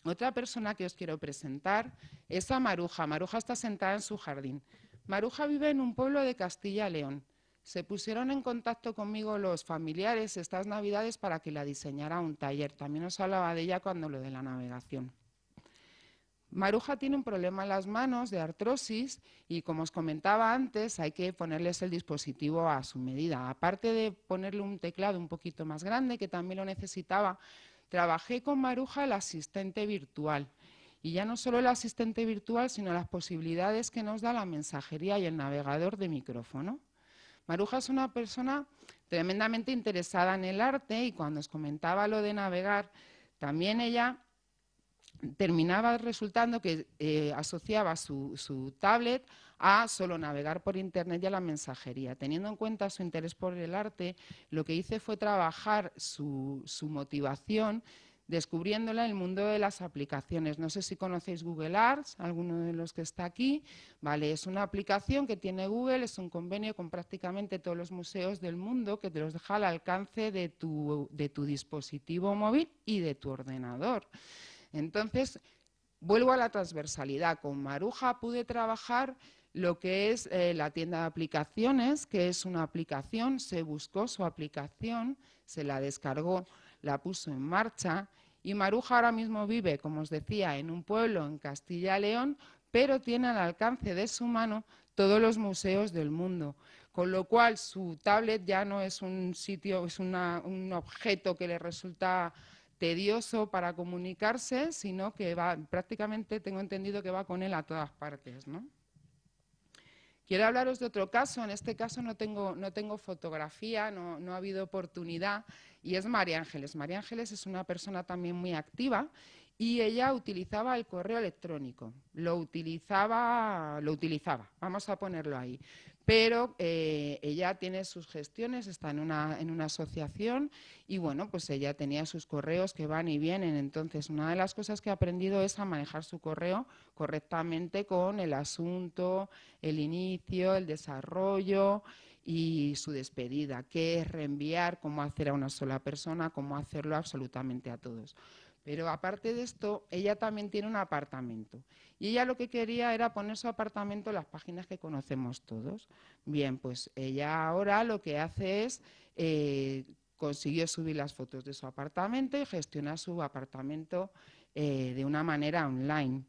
Otra persona que os quiero presentar es a Maruja. Maruja está sentada en su jardín. Maruja vive en un pueblo de Castilla-León. Se pusieron en contacto conmigo los familiares estas navidades para que la diseñara un taller. También os hablaba de ella cuando lo de la navegación. Maruja tiene un problema en las manos de artrosis y, como os comentaba antes, hay que ponerles el dispositivo a su medida. Aparte de ponerle un teclado un poquito más grande, que también lo necesitaba, trabajé con Maruja el asistente virtual. Y ya no solo el asistente virtual, sino las posibilidades que nos da la mensajería y el navegador de micrófono. Maruja es una persona tremendamente interesada en el arte y cuando os comentaba lo de navegar, también ella terminaba resultando que eh, asociaba su, tablet a solo navegar por Internet y a la mensajería. Teniendo en cuenta su interés por el arte, lo que hice fue trabajar su, motivación descubriéndola en el mundo de las aplicaciones. No sé si conocéis Google Arts, alguno de los que está aquí. Vale, es una aplicación que tiene Google, es un convenio con prácticamente todos los museos del mundo que te los deja al alcance de tu, dispositivo móvil y de tu ordenador. Entonces, vuelvo a la transversalidad. Con Maruja pude trabajar lo que es eh, la tienda de aplicaciones, que es una aplicación, se buscó su aplicación, se la descargó, la puso en marcha y Maruja ahora mismo vive, como os decía, en un pueblo en Castilla-León, pero tiene al alcance de su mano todos los museos del mundo. Con lo cual su tablet ya no es un sitio, es un objeto que le resulta tedioso para comunicarse, sino que va, prácticamente tengo entendido que va con él a todas partes. ¿no? Quiero hablaros de otro caso, en este caso no tengo, no tengo fotografía, no, no, ha habido oportunidad, y es María Ángeles. María Ángeles es una persona también muy activa y ella utilizaba el correo electrónico, lo utilizaba, lo utilizaba, vamos a ponerlo ahí pero eh, ella tiene sus gestiones, está en una, en una asociación y bueno, pues ella tenía sus correos que van y vienen. Entonces, una de las cosas que ha aprendido es a manejar su correo correctamente con el asunto, el inicio, el desarrollo y su despedida, qué es reenviar, cómo hacer a una sola persona, cómo hacerlo absolutamente a todos. Pero aparte de esto, ella también tiene un apartamento. Y ella lo que quería era poner su apartamento en las páginas que conocemos todos. Bien, pues ella ahora lo que hace es eh, consiguió subir las fotos de su apartamento y gestionar su apartamento eh, de una manera online.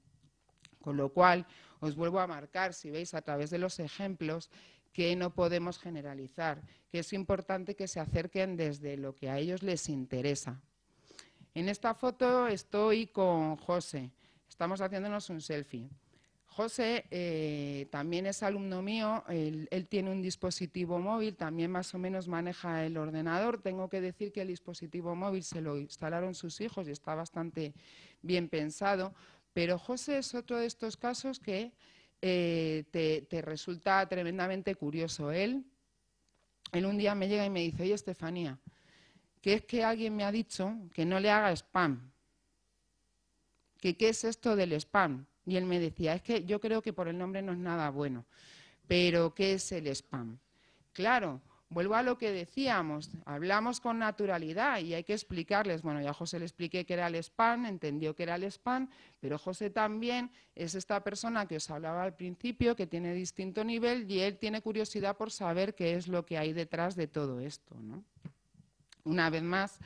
Con lo cual, os vuelvo a marcar, si veis a través de los ejemplos, que no podemos generalizar, que es importante que se acerquen desde lo que a ellos les interesa, en esta foto estoy con José, estamos haciéndonos un selfie. José eh, también es alumno mío, él, tiene un dispositivo móvil, también más o menos maneja el ordenador. Tengo que decir que el dispositivo móvil se lo instalaron sus hijos y está bastante bien pensado, pero José es otro de estos casos que eh, te, resulta tremendamente curioso. Él, él un día me llega y me dice, oye Estefanía, que es que alguien me ha dicho que no le haga spam. Que qué es esto del spam. Y él me decía, es que yo creo que por el nombre no es nada bueno, pero ¿qué es el spam? Claro, vuelvo a lo que decíamos, hablamos con naturalidad y hay que explicarles. Bueno, ya José le expliqué que era el spam, entendió que era el spam, pero José también es esta persona que os hablaba al principio, que tiene distinto nivel y él tiene curiosidad por saber qué es lo que hay detrás de todo esto, ¿no? Una vez más,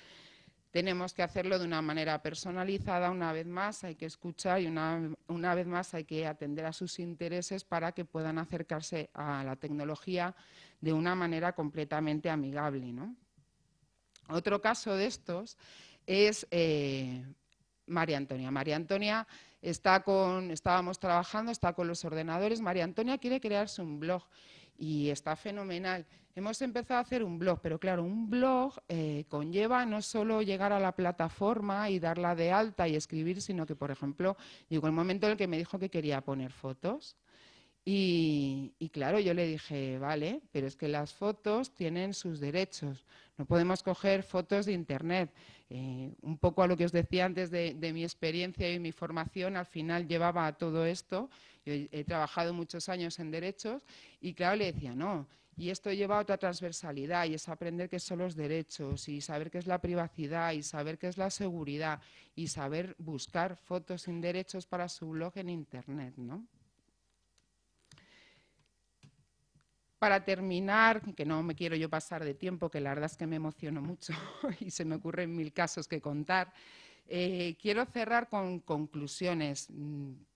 tenemos que hacerlo de una manera personalizada, una vez más hay que escuchar y una, vez más hay que atender a sus intereses para que puedan acercarse a la tecnología de una manera completamente amigable. Otro caso de estos es, eh, María Antonia. María Antonia está con, estábamos trabajando, está con los ordenadores. María Antonia quiere crearse un blog y está fenomenal. Hemos empezado a hacer un blog, pero claro, un blog eh, conlleva no solo llegar a la plataforma y darla de alta y escribir, sino que, por ejemplo, llegó el momento en el que me dijo que quería poner fotos. Y, claro, yo le dije, vale, pero es que las fotos tienen sus derechos. No podemos coger fotos de Internet. Eh, un poco a lo que os decía antes de, mi experiencia y mi formación, al final llevaba a todo esto. Yo he, trabajado muchos años en derechos y claro, le decía, no, y esto lleva a otra transversalidad y es aprender qué son los derechos y saber qué es la privacidad y saber qué es la seguridad y saber buscar fotos sin derechos para su blog en Internet, ¿no? Para terminar, que no me quiero yo pasar de tiempo, que la verdad es que me emociono mucho y se me ocurren mil casos que contar, eh, quiero cerrar con conclusiones.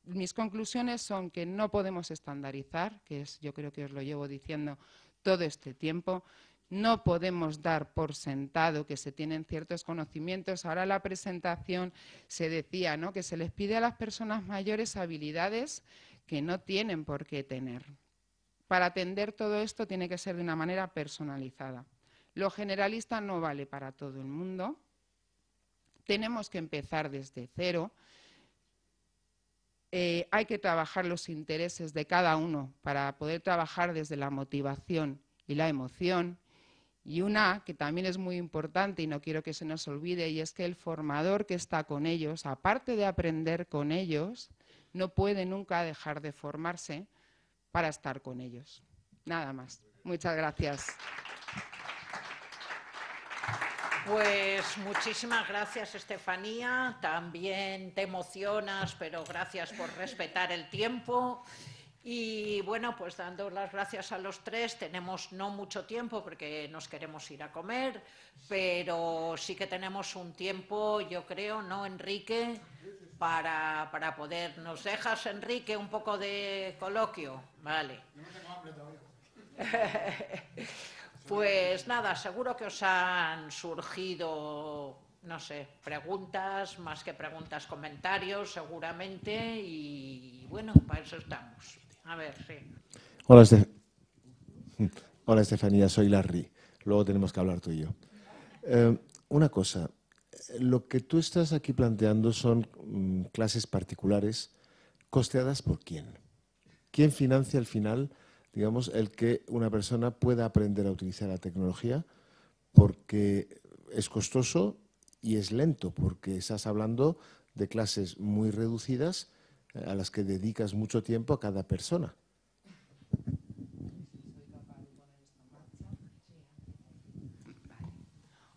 Mis conclusiones son que no podemos estandarizar, que es, yo creo que os lo llevo diciendo todo este tiempo. No podemos dar por sentado que se tienen ciertos conocimientos. Ahora la presentación se decía ¿no? que se les pide a las personas mayores habilidades que no tienen por qué tener. Para atender todo esto tiene que ser de una manera personalizada. Lo generalista no vale para todo el mundo. Tenemos que empezar desde cero. Eh, hay que trabajar los intereses de cada uno para poder trabajar desde la motivación y la emoción. Y una que también es muy importante y no quiero que se nos olvide, y es que el formador que está con ellos, aparte de aprender con ellos, no puede nunca dejar de formarse para estar con ellos. Nada más. Muchas gracias. Pues muchísimas gracias, Estefanía. También te emocionas, pero gracias por respetar el tiempo. Y bueno, pues dando las gracias a los tres, tenemos no mucho tiempo porque nos queremos ir a comer, pero sí que tenemos un tiempo, yo creo, ¿no, Enrique? para, para poder. ¿Nos dejas, Enrique, un poco de coloquio? Vale. pues nada, seguro que os han surgido, no sé, preguntas, más que preguntas, comentarios, seguramente, y bueno, para eso estamos. A ver, sí. Hola, Hola Estefanía, soy Larry. Luego tenemos que hablar tú y yo. Eh, una cosa, lo que tú estás aquí planteando son mm, clases particulares costeadas por quién. ¿Quién financia al final, digamos, el que una persona pueda aprender a utilizar la tecnología? Porque es costoso y es lento, porque estás hablando de clases muy reducidas eh, a las que dedicas mucho tiempo a cada persona.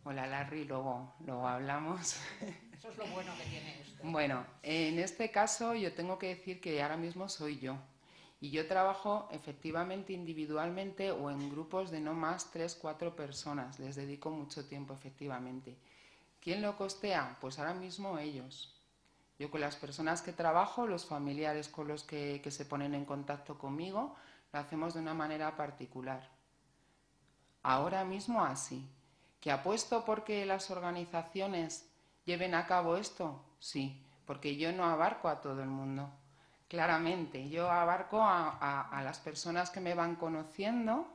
Hola Larry, luego, luego hablamos. Eso es lo bueno que tiene esto. Bueno, en este caso yo tengo que decir que ahora mismo soy yo. Y yo trabajo efectivamente individualmente o en grupos de no más tres, cuatro personas. Les dedico mucho tiempo efectivamente. ¿Quién lo costea? Pues ahora mismo ellos. Yo con las personas que trabajo, los familiares con los que, que se ponen en contacto conmigo, lo hacemos de una manera particular. Ahora mismo así. ¿Que apuesto porque las organizaciones lleven a cabo esto? Sí, porque yo no abarco a todo el mundo. Claramente, yo abarco a, las personas que me van conociendo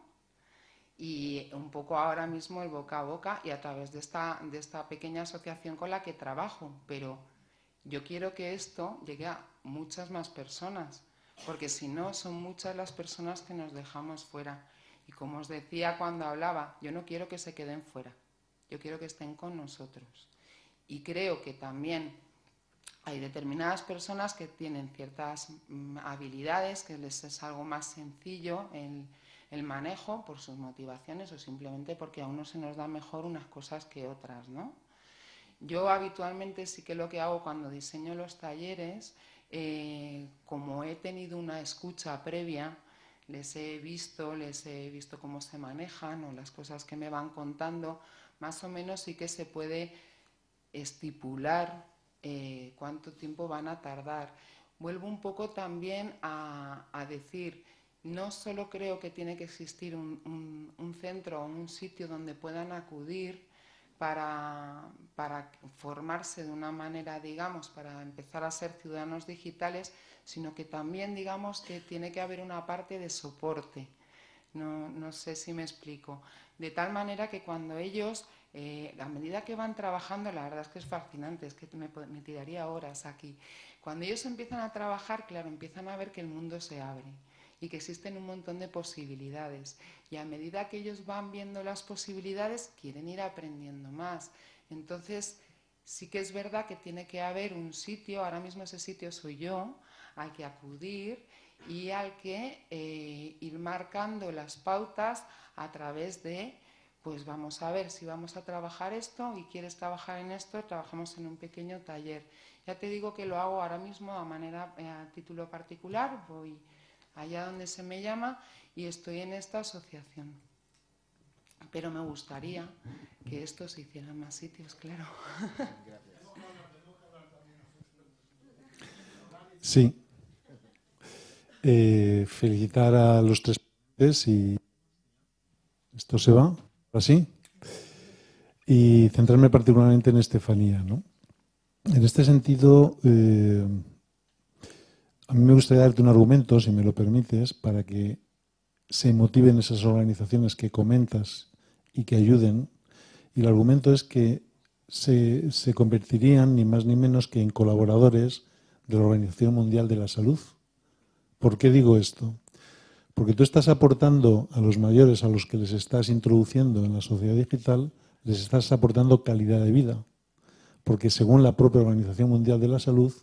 y un poco ahora mismo el boca a boca y a través de esta, de esta pequeña asociación con la que trabajo. Pero yo quiero que esto llegue a muchas más personas, porque si no, son muchas las personas que nos dejamos fuera. Y como os decía cuando hablaba, yo no quiero que se queden fuera, yo quiero que estén con nosotros. Y creo que también hay determinadas personas que tienen ciertas mm, habilidades, que les es algo más sencillo el, el, manejo por sus motivaciones o simplemente porque a uno se nos da mejor unas cosas que otras, ¿no? Yo habitualmente sí que lo que hago cuando diseño los talleres, eh, como he tenido una escucha previa, les he visto, les he visto cómo se manejan o las cosas que me van contando, más o menos sí que se puede estipular eh, cuánto tiempo van a tardar. Vuelvo un poco también a, decir, no solo creo que tiene que existir un, un centro o un sitio donde puedan acudir para, para formarse de una manera, digamos, para empezar a ser ciudadanos digitales, sino que también, digamos, que tiene que haber una parte de soporte. No, no sé si me explico. De tal manera que cuando ellos, eh, a medida que van trabajando, la verdad es que es fascinante, es que me, me tiraría horas aquí. Cuando ellos empiezan a trabajar, claro, empiezan a ver que el mundo se abre y que existen un montón de posibilidades. Y a medida que ellos van viendo las posibilidades, quieren ir aprendiendo más. Entonces, sí que es verdad que tiene que haber un sitio, ahora mismo ese sitio soy yo, hay que acudir y al que eh, ir marcando las pautas a través de, pues vamos a ver si vamos a trabajar esto y quieres trabajar en esto, trabajamos en un pequeño taller. Ya te digo que lo hago ahora mismo a manera, eh, a título particular, voy allá donde se me llama y estoy en esta asociación. Pero me gustaría que esto se hiciera en más sitios, claro. Sí. Eh, felicitar a los tres y esto se va, así. Y centrarme particularmente en Estefanía. ¿no? En este sentido, eh, a mí me gustaría darte un argumento, si me lo permites, para que se motiven esas organizaciones que comentas y que ayuden. Y el argumento es que se, se convertirían ni más ni menos que en colaboradores de la Organización Mundial de la Salud. ¿Por qué digo esto? Porque tú estás aportando a los mayores, a los que les estás introduciendo en la sociedad digital, les estás aportando calidad de vida. Porque según la propia Organización Mundial de la Salud,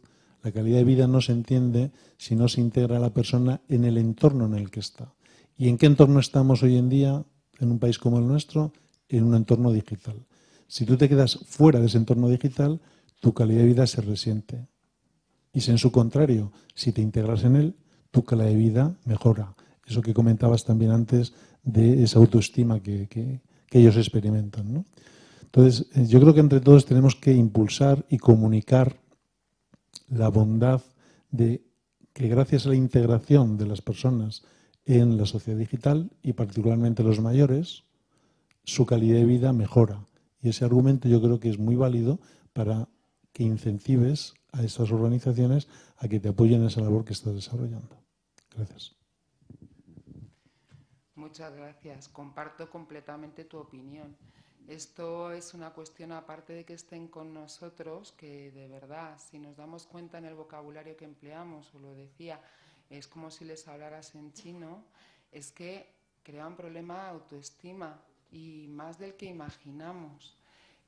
la calidad de vida no se entiende si no se integra a la persona en el entorno en el que está. ¿Y en qué entorno estamos hoy en día en un país como el nuestro? En un entorno digital. Si tú te quedas fuera de ese entorno digital, tu calidad de vida se resiente. Y si en su contrario, si te integras en él, tu calidad de vida mejora. Eso que comentabas también antes de esa autoestima que, ellos experimentan. Entonces, eh, yo creo que entre todos tenemos que impulsar y comunicar la bondad de que gracias a la integración de las personas en la sociedad digital y particularmente los mayores, su calidad de vida mejora. Y ese argumento yo creo que es muy válido para que incentives a estas organizaciones a que te apoyen en esa labor que estás desarrollando. Gracias. Muchas gracias. Comparto completamente tu opinión. Esto es una cuestión, aparte de que estén con nosotros, que de verdad, si nos damos cuenta en el vocabulario que empleamos, o lo decía, es como si les hablaras en chino, es que crea un problema de autoestima y más del que imaginamos.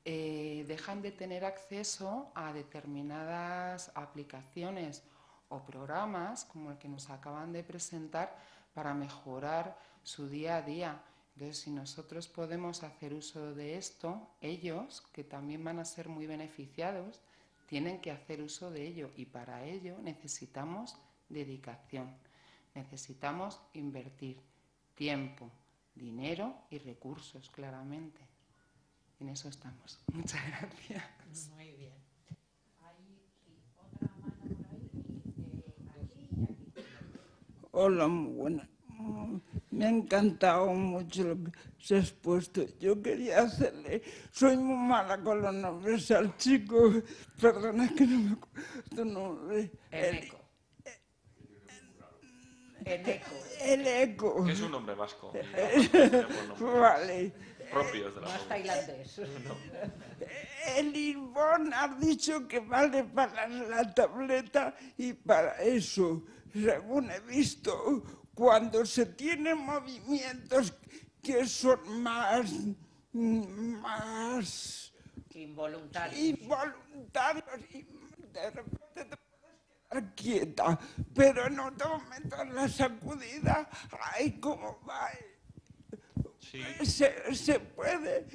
Eh, dejan de tener acceso a determinadas aplicaciones o programas como el que nos acaban de presentar para mejorar su día a día. Entonces, si nosotros podemos hacer uso de esto, ellos, que también van a ser muy beneficiados, tienen que hacer uso de ello y para ello necesitamos dedicación, necesitamos invertir tiempo, dinero y recursos, claramente. En eso estamos. Muchas gracias. Muy bien. Hola, muy buenas me ha encantado mucho lo que se ha expuesto. Yo quería hacerle, soy muy mala con los nombres al chico, perdona que no me acuerdo tu nombre. El, eco. El eco. Que es un nombre vasco. vale. Propios de la Más tailandés. El Ivón ha dicho que vale para la tableta y para eso, según he visto, cuando se tienen movimientos que son más, más involuntarios, involuntarios y de repente te puedes quedar quieta, pero en otro momento en la sacudida, ay, cómo va. Se, se, puede,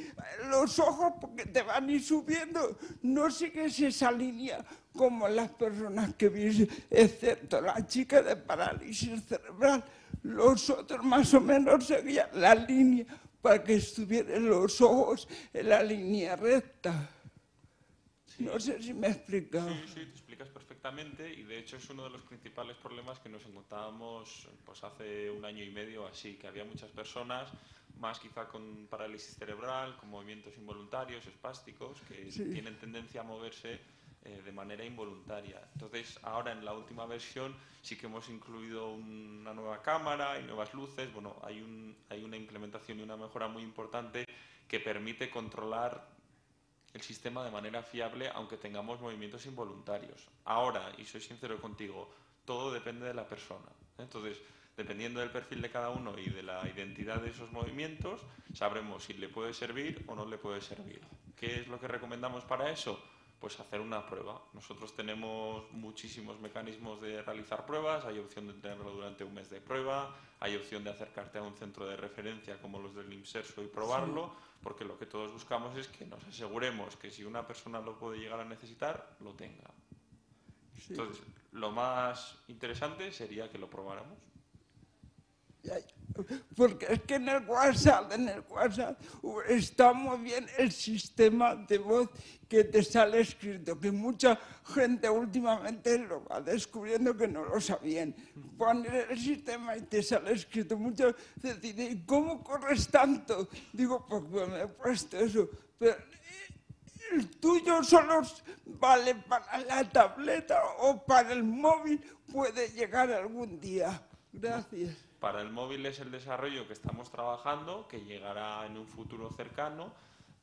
los ojos porque te van a ir subiendo, no sigues esa línea como las personas que viven, excepto la chica de parálisis cerebral, los otros más o menos seguían la línea para que estuvieran los ojos en la línea recta. No sé si me he explicado. Sí, sí, te explicas perfectamente y de hecho es uno de los principales problemas que nos encontrábamos pues hace un año y medio así, que había muchas personas más quizá con parálisis cerebral, con movimientos involuntarios, espásticos, que tienen tendencia a moverse eh, de manera involuntaria. Entonces, ahora en la última versión sí que hemos incluido una nueva cámara y nuevas luces. Bueno, hay, un, hay una implementación y una mejora muy importante que permite controlar el sistema de manera fiable aunque tengamos movimientos involuntarios. Ahora, y soy sincero contigo, todo depende de la persona. Entonces, dependiendo del perfil de cada uno y de la identidad de esos movimientos, sabremos si le puede servir o no le puede servir. ¿Qué es lo que recomendamos para eso? pues hacer una prueba. Nosotros tenemos muchísimos mecanismos de realizar pruebas, hay opción de tenerlo durante un mes de prueba, hay opción de acercarte a un centro de referencia como los del IMSERSO y probarlo, porque lo que todos buscamos es que nos aseguremos que si una persona lo puede llegar a necesitar, lo tenga. Entonces, lo más interesante sería que lo probáramos. Porque es que en el WhatsApp, en el WhatsApp está muy bien el sistema de voz que te sale escrito, que mucha gente últimamente lo va descubriendo que no lo sabían. Poner el sistema y te sale escrito. Muchas veces ¿y cómo corres tanto? Digo, pues me he puesto eso. Pero el tuyo solo vale para la tableta o para el móvil, puede llegar algún día. Gracias. Para el móvil es el desarrollo que estamos trabajando, que llegará en un futuro cercano.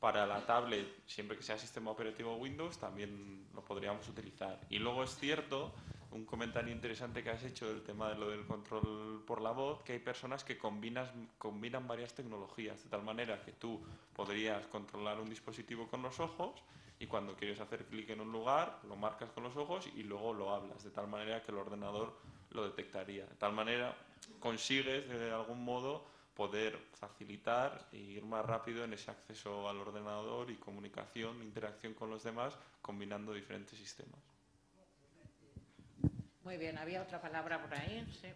Para la tablet, siempre que sea sistema operativo Windows, también lo podríamos utilizar. Y luego es cierto, un comentario interesante que has hecho del tema de lo del control por la voz, que hay personas que combinas, combinan varias tecnologías, de tal manera que tú podrías controlar un dispositivo con los ojos y cuando quieres hacer clic en un lugar, lo marcas con los ojos y luego lo hablas, de tal manera que el ordenador lo detectaría. De tal manera consigues de algún modo poder facilitar e ir más rápido en ese acceso al ordenador y comunicación, interacción con los demás, combinando diferentes sistemas. Muy bien, había otra palabra por ahí. Sí.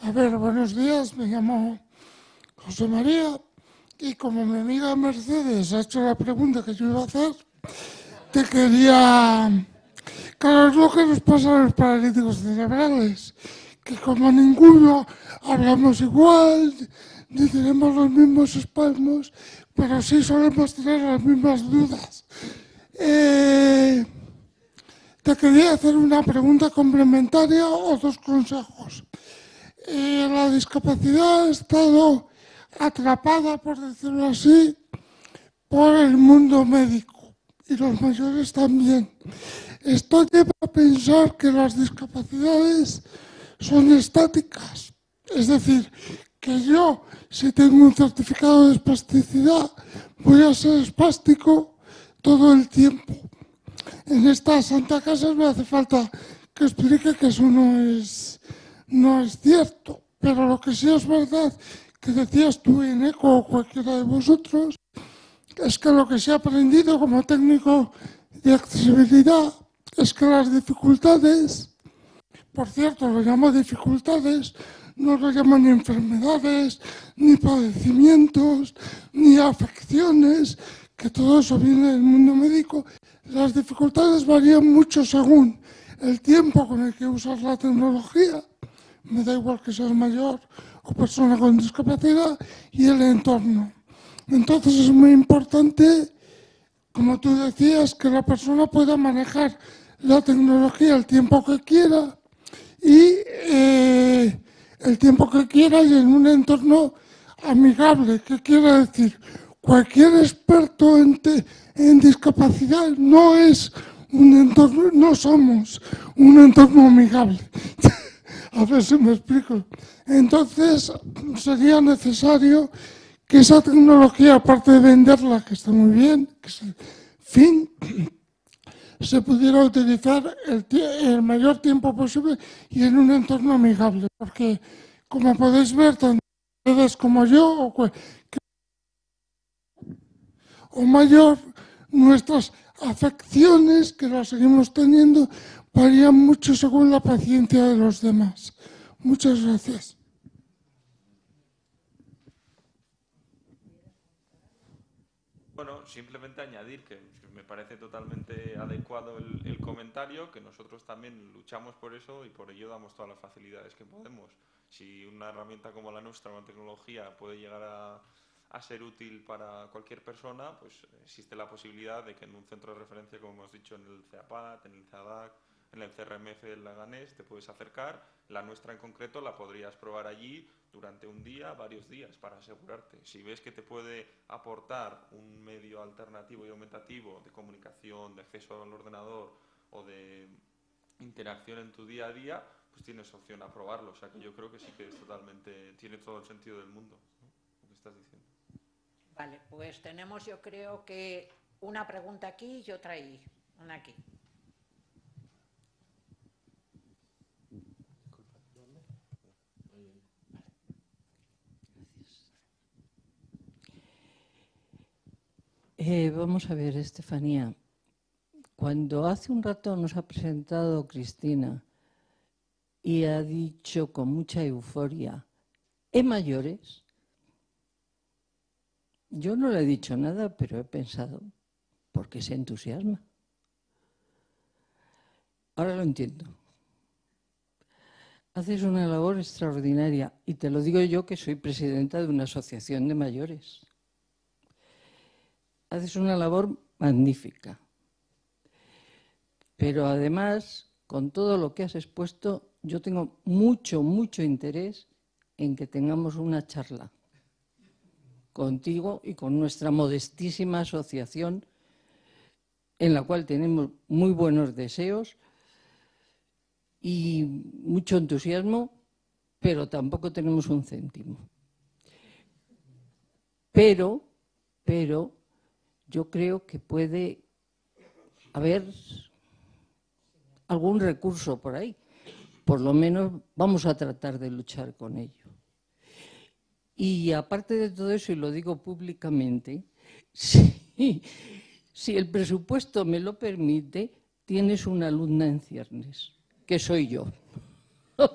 A ver, buenos días, me llamo José María y como mi amiga Mercedes ha hecho la pregunta que yo iba a hacer, te quería... Claro, es lo que nos pasa a los paralíticos cerebrales que como ninguno hablamos igual, ni tenemos los mismos espasmos, pero sí solemos tener las mismas dudas. Eh, te quería hacer una pregunta complementaria o dos consejos. Eh, la discapacidad ha estado atrapada, por decirlo así, por el mundo médico y los mayores también. Esto lleva a pensar que las discapacidades son estáticas. Es decir, que yo, si tengo un certificado de espasticidad, voy a ser espástico todo el tiempo. En estas Santa Casa me hace falta que explique que eso no es, no es cierto. Pero lo que sí es verdad, que decías tú en ECO o cualquiera de vosotros, es que lo que se ha aprendido como técnico de accesibilidad es que las dificultades por cierto, lo llamo dificultades, no lo llaman ni enfermedades, ni padecimientos, ni afecciones, que todo eso viene del mundo médico. Las dificultades varían mucho según el tiempo con el que usas la tecnología, me da igual que seas mayor o persona con discapacidad, y el entorno. Entonces es muy importante, como tú decías, que la persona pueda manejar la tecnología el tiempo que quiera, y eh, el tiempo que quiera y en un entorno amigable. ¿Qué quiere decir? Cualquier experto en, en discapacidad no es un entorno, no somos un entorno amigable. A ver si me explico. Entonces sería necesario que esa tecnología, aparte de venderla, que está muy bien, que es el fin, se pudiera utilizar el, mayor tiempo posible y en un entorno amigable. Porque, como podéis ver, tanto ustedes como yo, o, o mayor, nuestras afecciones, que las seguimos teniendo, varían mucho según la paciencia de los demás. Muchas gracias. Bueno, simplemente añadir parece totalmente adecuado el, el, comentario, que nosotros también luchamos por eso y por ello damos todas las facilidades que podemos. Si una herramienta como la nuestra, una tecnología, puede llegar a, a ser útil para cualquier persona, pues existe la posibilidad de que en un centro de referencia, como hemos dicho, en el CEAPAT, en el CEADAC, en el CRMF del Laganés, te puedes acercar. La nuestra en concreto la podrías probar allí durante un día, varios días, para asegurarte. Si ves que te puede aportar un medio alternativo y aumentativo de comunicación, de acceso al ordenador o de interacción en tu día a día, pues tienes opción a probarlo. O sea que yo creo que sí que es totalmente, tiene todo el sentido del mundo ¿no? lo que estás diciendo. Vale, pues tenemos yo creo que una pregunta aquí y otra ahí. Una aquí. Eh, vamos a ver, Estefanía. Cuando hace un rato nos ha presentado Cristina y ha dicho con mucha euforia, ¿e mayores? Yo no le he dicho nada, pero he pensado, ¿por qué se entusiasma? Ahora lo entiendo. Haces una labor extraordinaria y te lo digo yo que soy presidenta de una asociación de mayores haces una labor magnífica. Pero además, con todo lo que has expuesto, yo tengo mucho, mucho interés en que tengamos una charla contigo y con nuestra modestísima asociación, en la cual tenemos muy buenos deseos y mucho entusiasmo, pero tampoco tenemos un céntimo. Pero, pero, yo creo que puede haber algún recurso por ahí. Por lo menos vamos a tratar de luchar con ello. Y aparte de todo eso, y lo digo públicamente, si, el presupuesto me lo permite, tienes una alumna en ciernes, que soy yo.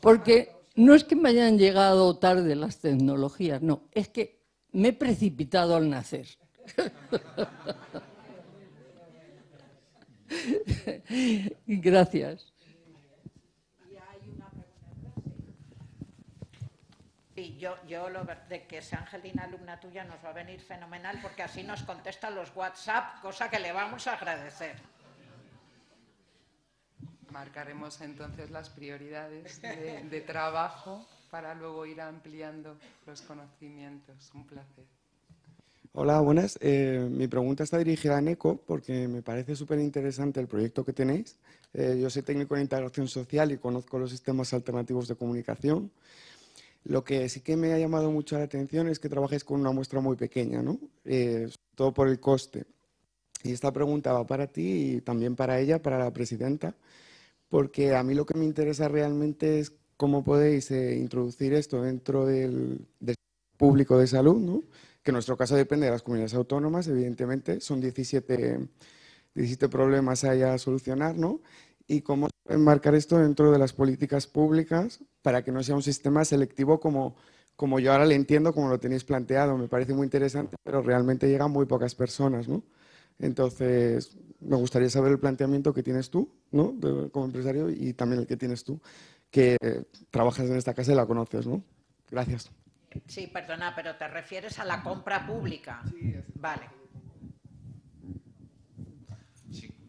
Porque no es que me hayan llegado tarde las tecnologías, no, es que me he precipitado al nacer. Gracias. Y yo, yo lo de que sea Angelina alumna tuya nos va a venir fenomenal porque así nos contesta los WhatsApp, cosa que le vamos a agradecer. Marcaremos entonces las prioridades de, trabajo para luego ir ampliando los conocimientos. Un placer. Hola, buenas. Eh, mi pregunta está dirigida a NECO porque me parece súper interesante el proyecto que tenéis. Eh, yo soy técnico en integración social y conozco los sistemas alternativos de comunicación. Lo que sí que me ha llamado mucho la atención es que trabajáis con una muestra muy pequeña, ¿no? Eh, todo por el coste. Y esta pregunta va para ti y también para ella, para la presidenta porque a mí lo que me interesa realmente es cómo podéis eh, introducir esto dentro del, público de salud, ¿no? que en nuestro caso depende de las comunidades autónomas, evidentemente, son 17, 17 problemas ahí a solucionar, ¿no? y cómo enmarcar esto dentro de las políticas públicas para que no sea un sistema selectivo como, como yo ahora le entiendo, como lo tenéis planteado. Me parece muy interesante, pero realmente llegan muy pocas personas. ¿no? Entonces, me gustaría saber el planteamiento que tienes tú, ¿no? como empresario, y también el que tienes tú, que trabajas en esta casa y la conoces, ¿no? Gracias. Sí, perdona, pero te refieres a la compra pública. Sí, vale.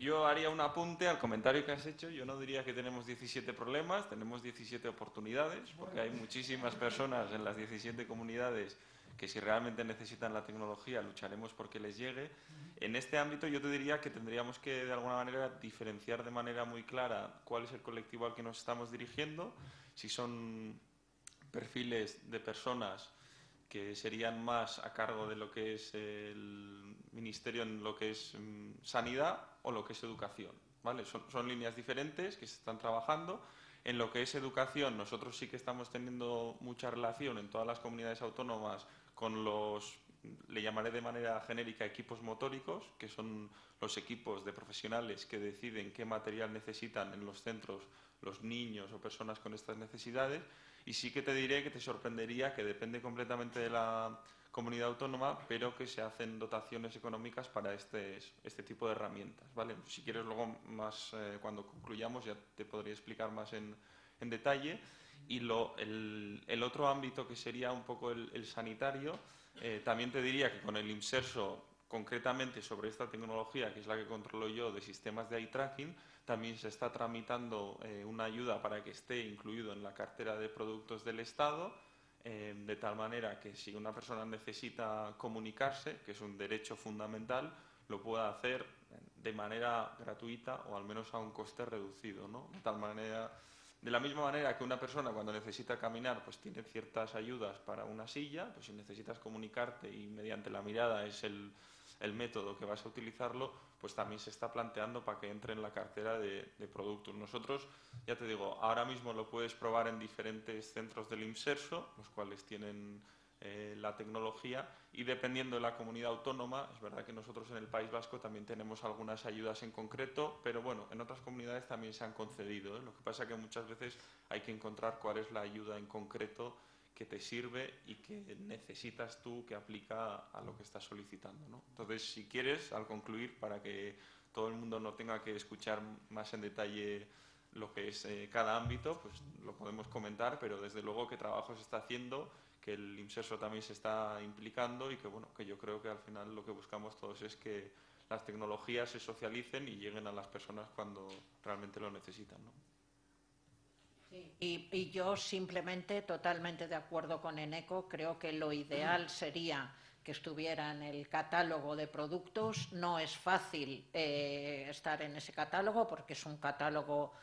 yo haría un apunte al comentario que has hecho. Yo no diría que tenemos 17 problemas, tenemos 17 oportunidades, porque hay muchísimas personas en las 17 comunidades que si realmente necesitan la tecnología lucharemos porque les llegue. En este ámbito yo te diría que tendríamos que de alguna manera diferenciar de manera muy clara cuál es el colectivo al que nos estamos dirigiendo, si son perfiles de personas que serían más a cargo de lo que es el ministerio en lo que es mm, sanidad o lo que es educación. ¿vale? Son, son líneas diferentes que se están trabajando. En lo que es educación, nosotros sí que estamos teniendo mucha relación en todas las comunidades autónomas con los le llamaré de manera genérica equipos motóricos, que son los equipos de profesionales que deciden qué material necesitan en los centros los niños o personas con estas necesidades. Y sí que te diré que te sorprendería que depende completamente de la comunidad autónoma, pero que se hacen dotaciones económicas para este, este tipo de herramientas. ¿vale? Si quieres luego más, eh, cuando concluyamos, ya te podría explicar más en, en detalle. Y lo, el, el, otro ámbito que sería un poco el, el sanitario, eh, también te diría que con el IMSERSO, concretamente sobre esta tecnología, que es la que controlo yo, de sistemas de eye tracking, también se está tramitando eh, una ayuda para que esté incluido en la cartera de productos del Estado, eh, de tal manera que si una persona necesita comunicarse, que es un derecho fundamental, lo pueda hacer de manera gratuita o al menos a un coste reducido, ¿no? De tal manera de la misma manera que una persona cuando necesita caminar pues tiene ciertas ayudas para una silla, pues si necesitas comunicarte y mediante la mirada es el, el método que vas a utilizarlo, pues también se está planteando para que entre en la cartera de, de, productos. Nosotros, ya te digo, ahora mismo lo puedes probar en diferentes centros del IMSERSO, los cuales tienen eh, la tecnología y dependiendo de la comunidad autónoma, es verdad que nosotros en el País Vasco también tenemos algunas ayudas en concreto, pero bueno, en otras comunidades también se han concedido. ¿eh? Lo que pasa es que muchas veces hay que encontrar cuál es la ayuda en concreto que te sirve y que necesitas tú que aplica a lo que estás solicitando. ¿no? Entonces, si quieres, al concluir, para que todo el mundo no tenga que escuchar más en detalle lo que es eh, cada ámbito, pues lo podemos comentar, pero desde luego qué trabajo se está haciendo que el IMSESO también se está implicando y que, bueno, que yo creo que al final lo que buscamos todos es que las tecnologías se socialicen y lleguen a las personas cuando realmente lo necesitan. ¿no? Y, y, yo simplemente, totalmente de acuerdo con Eneco, creo que lo ideal sería que estuviera en el catálogo de productos. No es fácil eh, estar en ese catálogo porque es un catálogo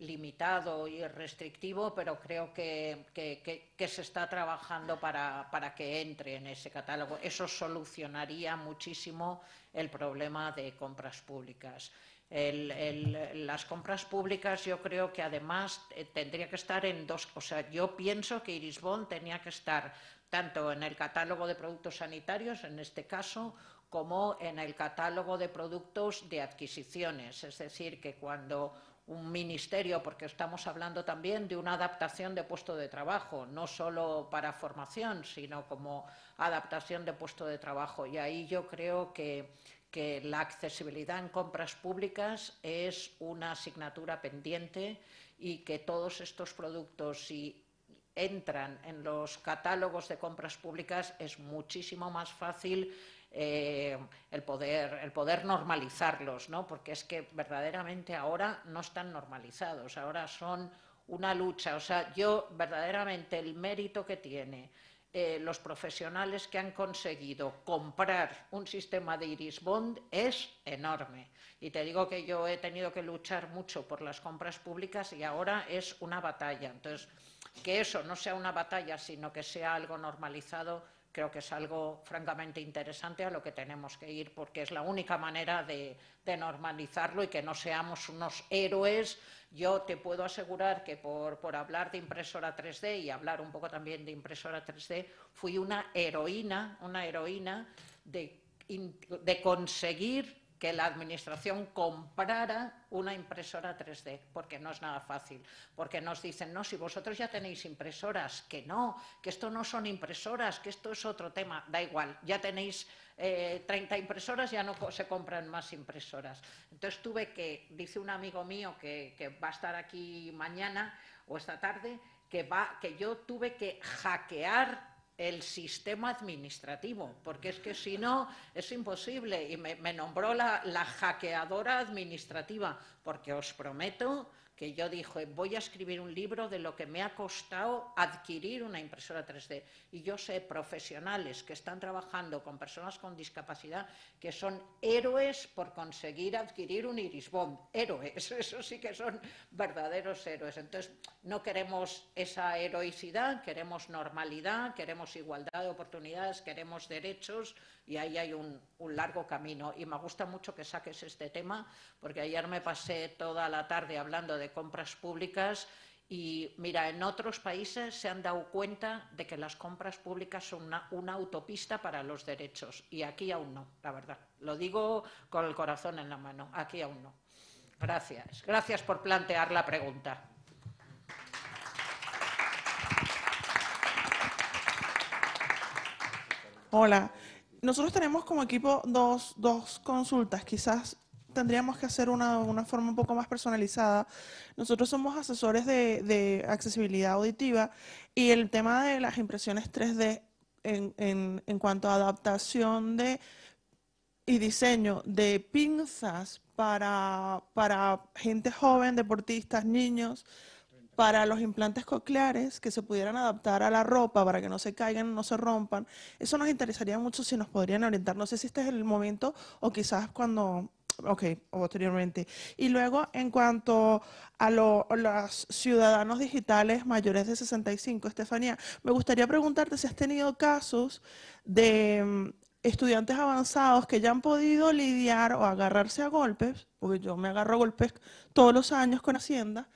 limitado y restrictivo, pero creo que, que, se está trabajando para, para, que entre en ese catálogo. Eso solucionaría muchísimo el problema de compras públicas. Las compras públicas yo creo que además eh, tendría que estar en dos, sea, yo pienso que Irisbon tenía que estar tanto en el catálogo de productos sanitarios, en este caso, como en el catálogo de productos de adquisiciones. Es decir, que cuando un ministerio, porque estamos hablando también de una adaptación de puesto de trabajo, no solo para formación, sino como adaptación de puesto de trabajo. Y ahí yo creo que, que la accesibilidad en compras públicas es una asignatura pendiente y que todos estos productos, si entran en los catálogos de compras públicas, es muchísimo más fácil eh, el, poder, el poder normalizarlos, ¿no? porque es que verdaderamente ahora no están normalizados, ahora son una lucha. O sea, yo verdaderamente el mérito que tiene eh, los profesionales que han conseguido comprar un sistema de Iris Bond es enorme. Y te digo que yo he tenido que luchar mucho por las compras públicas y ahora es una batalla. Entonces, que eso no sea una batalla, sino que sea algo normalizado, creo que es algo francamente interesante a lo que tenemos que ir, porque es la única manera de, normalizarlo y que no seamos unos héroes. Yo te puedo asegurar que por, hablar de impresora 3D y hablar un poco también de impresora 3D, fui una heroína, una heroína de conseguir que la Administración comprara una impresora 3D, porque no es nada fácil. Porque nos dicen, no, si vosotros ya tenéis impresoras, que no, que esto no son impresoras, que esto es otro tema, da igual, ya tenéis eh, 30 impresoras, ya no se compran más impresoras. Entonces tuve que, dice un amigo mío que, que va a estar aquí mañana o esta tarde, que, va, que yo tuve que hackear el sistema administrativo, porque es que si no es imposible. Y me, nombró la, la, hackeadora administrativa, porque os prometo que yo dije, voy a escribir un libro de lo que me ha costado adquirir una impresora 3D. Y yo sé profesionales que están trabajando con personas con discapacidad que son héroes por conseguir adquirir un Iris Bond. Héroes, eso sí que son verdaderos héroes. Entonces, no queremos esa heroicidad, queremos normalidad, queremos igualdad de oportunidades, queremos derechos y ahí hay un, largo camino. Y me gusta mucho que saques este tema, porque ayer me pasé toda la tarde hablando de compras públicas Y mira, en otros países se han dado cuenta de que las compras públicas son una, una, autopista para los derechos y aquí aún no, la verdad. Lo digo con el corazón en la mano, aquí aún no. Gracias. Gracias por plantear la pregunta. Hola. Nosotros tenemos como equipo dos, dos consultas. Quizás tendríamos que hacer una, una, forma un poco más personalizada. Nosotros somos asesores de, accesibilidad auditiva y el tema de las impresiones 3D en, en, en cuanto a adaptación de, y diseño de pinzas para, para gente joven, deportistas, niños, para los implantes cocleares que se pudieran adaptar a la ropa para que no se caigan, no se rompan. Eso nos interesaría mucho si nos podrían orientar. No sé si este es el momento o quizás cuando Ok, posteriormente. Y luego, en cuanto a, lo, a, los ciudadanos digitales mayores de 65, Estefanía, me gustaría preguntarte si has tenido casos de mm, estudiantes avanzados que ya han podido lidiar o agarrarse a golpes, porque yo me agarro a golpes todos los años con Hacienda,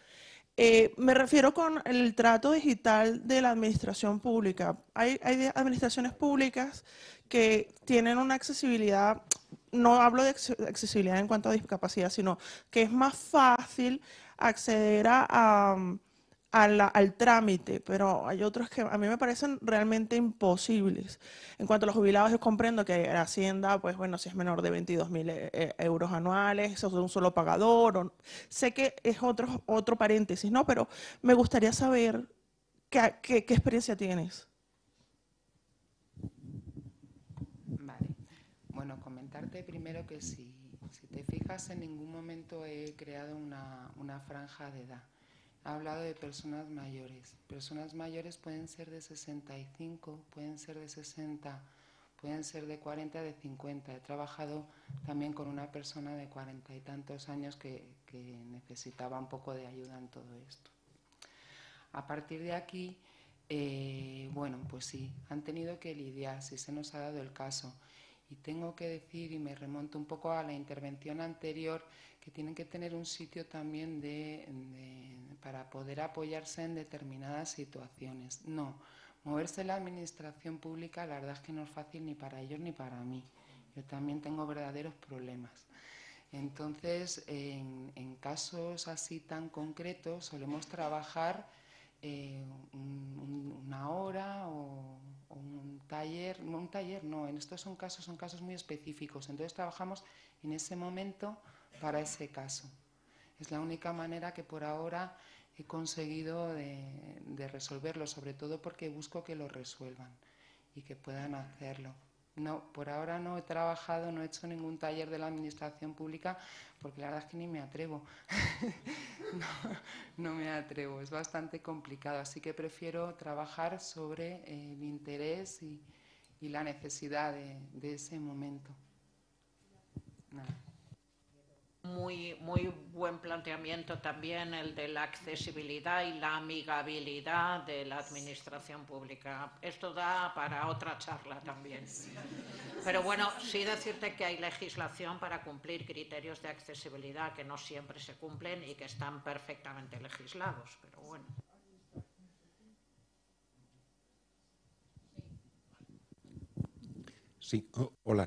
eh, me refiero con el trato digital de la administración pública. Hay, hay, administraciones públicas que tienen una accesibilidad, no hablo de accesibilidad en cuanto a discapacidad, sino que es más fácil acceder a, a al, al, trámite, pero hay otros que a mí me parecen realmente imposibles. En cuanto a los jubilados, yo comprendo que la Hacienda, pues bueno, si es menor de 22 mil eh, eh, euros anuales, eso es de un solo pagador. Sé que es otro, otro paréntesis, ¿no? Pero me gustaría saber qué, qué, qué experiencia tienes. Vale. Bueno, comentarte primero que si, si te fijas, en ningún momento he creado una, una franja de edad ha hablado de personas mayores. Personas mayores pueden ser de 65, pueden ser de 60, pueden ser de 40, de 50. He trabajado también con una persona de 40 y tantos años que, que necesitaba un poco de ayuda en todo esto. A partir de aquí, eh, bueno, pues sí, han tenido que lidiar, si se nos ha dado el caso. Y tengo que decir, y me remonto un poco a la intervención anterior, que tienen que tener un sitio también de, para poder apoyarse en determinadas situaciones. No, moverse la administración pública la verdad es que no es fácil ni para ellos ni para mí. Yo también tengo verdaderos problemas. Entonces, en, casos así tan concretos, solemos trabajar eh, un, una hora o, un taller, no un taller, no, en estos son casos, son casos muy específicos. Entonces trabajamos en ese momento para ese caso. Es la única manera que por ahora he conseguido de, resolverlo, sobre todo porque busco que lo resuelvan y que puedan hacerlo. No, por ahora no he trabajado, no he hecho ningún taller de la administración pública porque la verdad es que ni me atrevo. no, no, me atrevo, es bastante complicado, así que prefiero trabajar sobre eh, el interés y, la necesidad de, de ese momento. Nada. Muy, muy buen planteamiento también el de la accesibilidad y la amigabilidad de la administración pública. Esto da para otra charla también. Pero bueno, sí decirte que hay legislación para cumplir criterios de accesibilidad que no siempre se cumplen y que están perfectamente legislados. Pero bueno. Sí, oh, hola.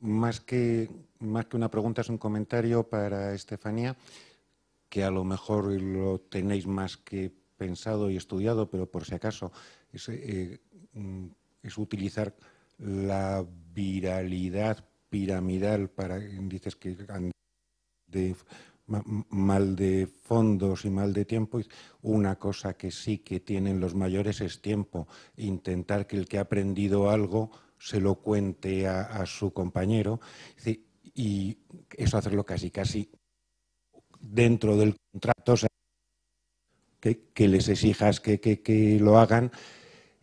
Más que más que una pregunta, es un comentario para Estefanía, que a lo mejor lo tenéis más que pensado y estudiado, pero por si acaso, es, eh, mm, utilizar la viralidad piramidal para índices que de mal de fondos y mal de tiempo. Una cosa que sí que tienen los mayores es tiempo. Intentar que el que ha aprendido algo se lo cuente a, su compañero. Y eso hacerlo casi casi dentro del contrato, que, que, les exijas que, que, que, lo hagan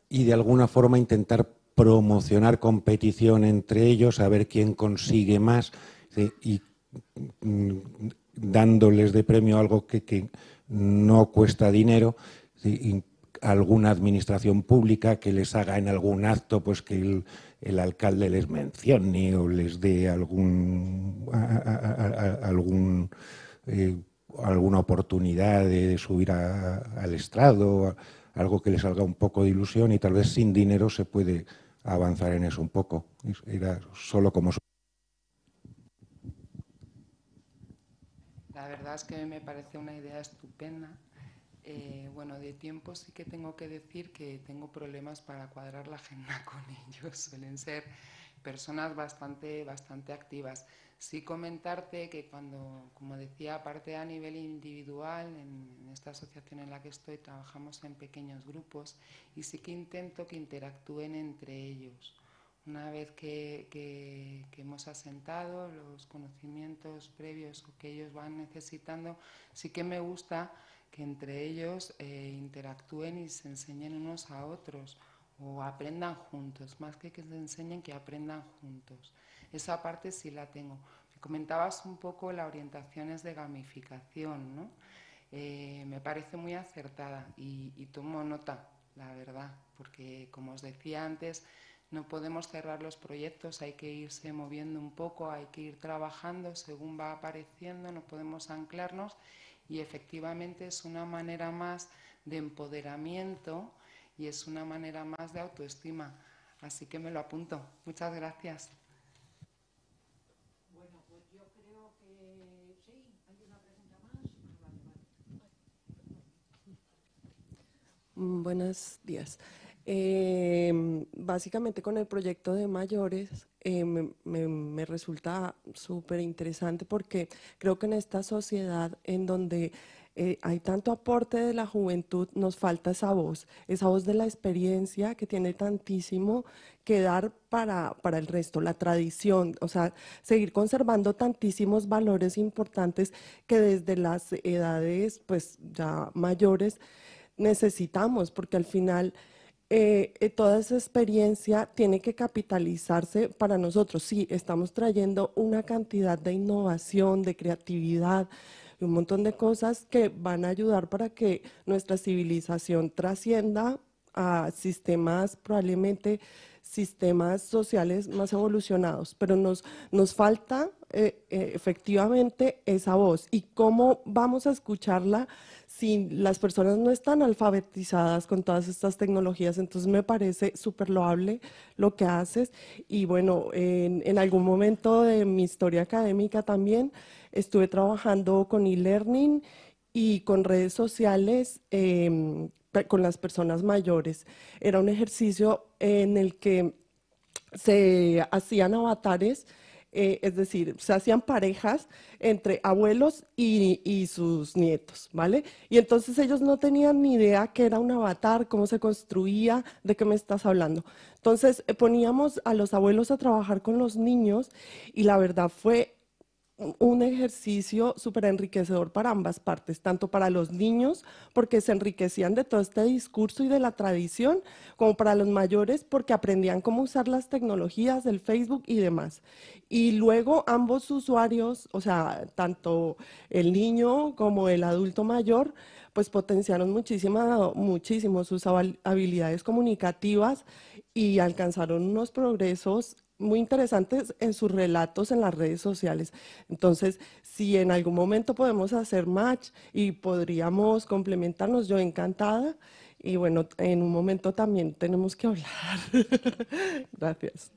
y de alguna forma intentar promocionar competición entre ellos, a ver quién consigue más y mm, dándoles de premio algo que, no cuesta dinero, alguna administración pública que les haga en algún acto, pues que el, el alcalde les mencione o les dé algún, eh, alguna oportunidad de, subir al estrado, algo que le salga un poco de ilusión y tal vez sin dinero se puede avanzar en eso un poco. Era solo como... La verdad es que me parece una idea estupenda. Eh, bueno, de tiempo sí que tengo que decir que tengo problemas para cuadrar la agenda con ellos. Suelen ser personas bastante, bastante activas. Sí comentarte que cuando, como decía, aparte a nivel individual, en, esta asociación en la que estoy, trabajamos en pequeños grupos y sí que intento que interactúen entre ellos. Una vez que, que, hemos asentado los conocimientos previos que ellos van necesitando, sí que me gusta que entre ellos eh, interactúen y se enseñen unos a otros o aprendan juntos, más que que se enseñen, que aprendan juntos. Esa parte sí la tengo. Me comentabas un poco las orientaciones de gamificación, ¿no? Eh, me parece muy acertada y, y tomo nota, la verdad, porque como os decía antes, no podemos cerrar los proyectos, hay que irse moviendo un poco, hay que ir trabajando según va apareciendo, no podemos anclarnos y efectivamente es una manera más de empoderamiento y es una manera más de autoestima. Así que me lo apunto. Muchas gracias. Bueno, pues yo creo que sí, hay una pregunta más. Mm, buenos días. Em, básicamente con el proyecto de mayores eh, me, resulta súper interesante porque creo que en esta sociedad en donde eh, hay tanto aporte de la juventud, nos falta esa voz, esa voz de la experiencia que tiene tantísimo que dar para, para, el resto, la tradición, o sea, seguir conservando tantísimos valores importantes que desde las edades pues ya mayores necesitamos, porque al final... Eh, eh, toda esa experiencia tiene que capitalizarse para nosotros. Sí, estamos trayendo una cantidad de innovación, de creatividad, un montón de cosas que van a ayudar para que nuestra civilización trascienda a sistemas probablemente sistemas sociales más evolucionados, pero nos, nos falta eh, eh, efectivamente esa voz. ¿Y cómo vamos a escucharla si las personas no están alfabetizadas con todas estas tecnologías? Entonces me parece súper loable lo que haces. Y bueno, en, en algún momento de mi historia académica también estuve trabajando con e-learning y con redes sociales em, con las personas mayores. Era un ejercicio en el que se hacían avatares, eh, es decir, se hacían parejas entre abuelos y, sus nietos, ¿vale? Y entonces ellos no tenían ni idea qué era un avatar, cómo se construía, de qué me estás hablando. Entonces eh, poníamos a los abuelos a trabajar con los niños y la verdad fue un ejercicio súper enriquecedor para ambas partes, tanto para los niños, porque se enriquecían de todo este discurso y de la tradición, como para los mayores, porque aprendían cómo usar las tecnologías del Facebook y demás. Y luego ambos usuarios, o sea, tanto el niño como el adulto mayor, pues potenciaron muchísimo, muchísimo sus habilidades comunicativas y alcanzaron unos progresos muy interesantes en sus relatos en las redes sociales. Entonces, si en algún momento podemos hacer match y podríamos complementarnos, yo encantada. Y bueno, en un momento también tenemos que hablar. Gracias.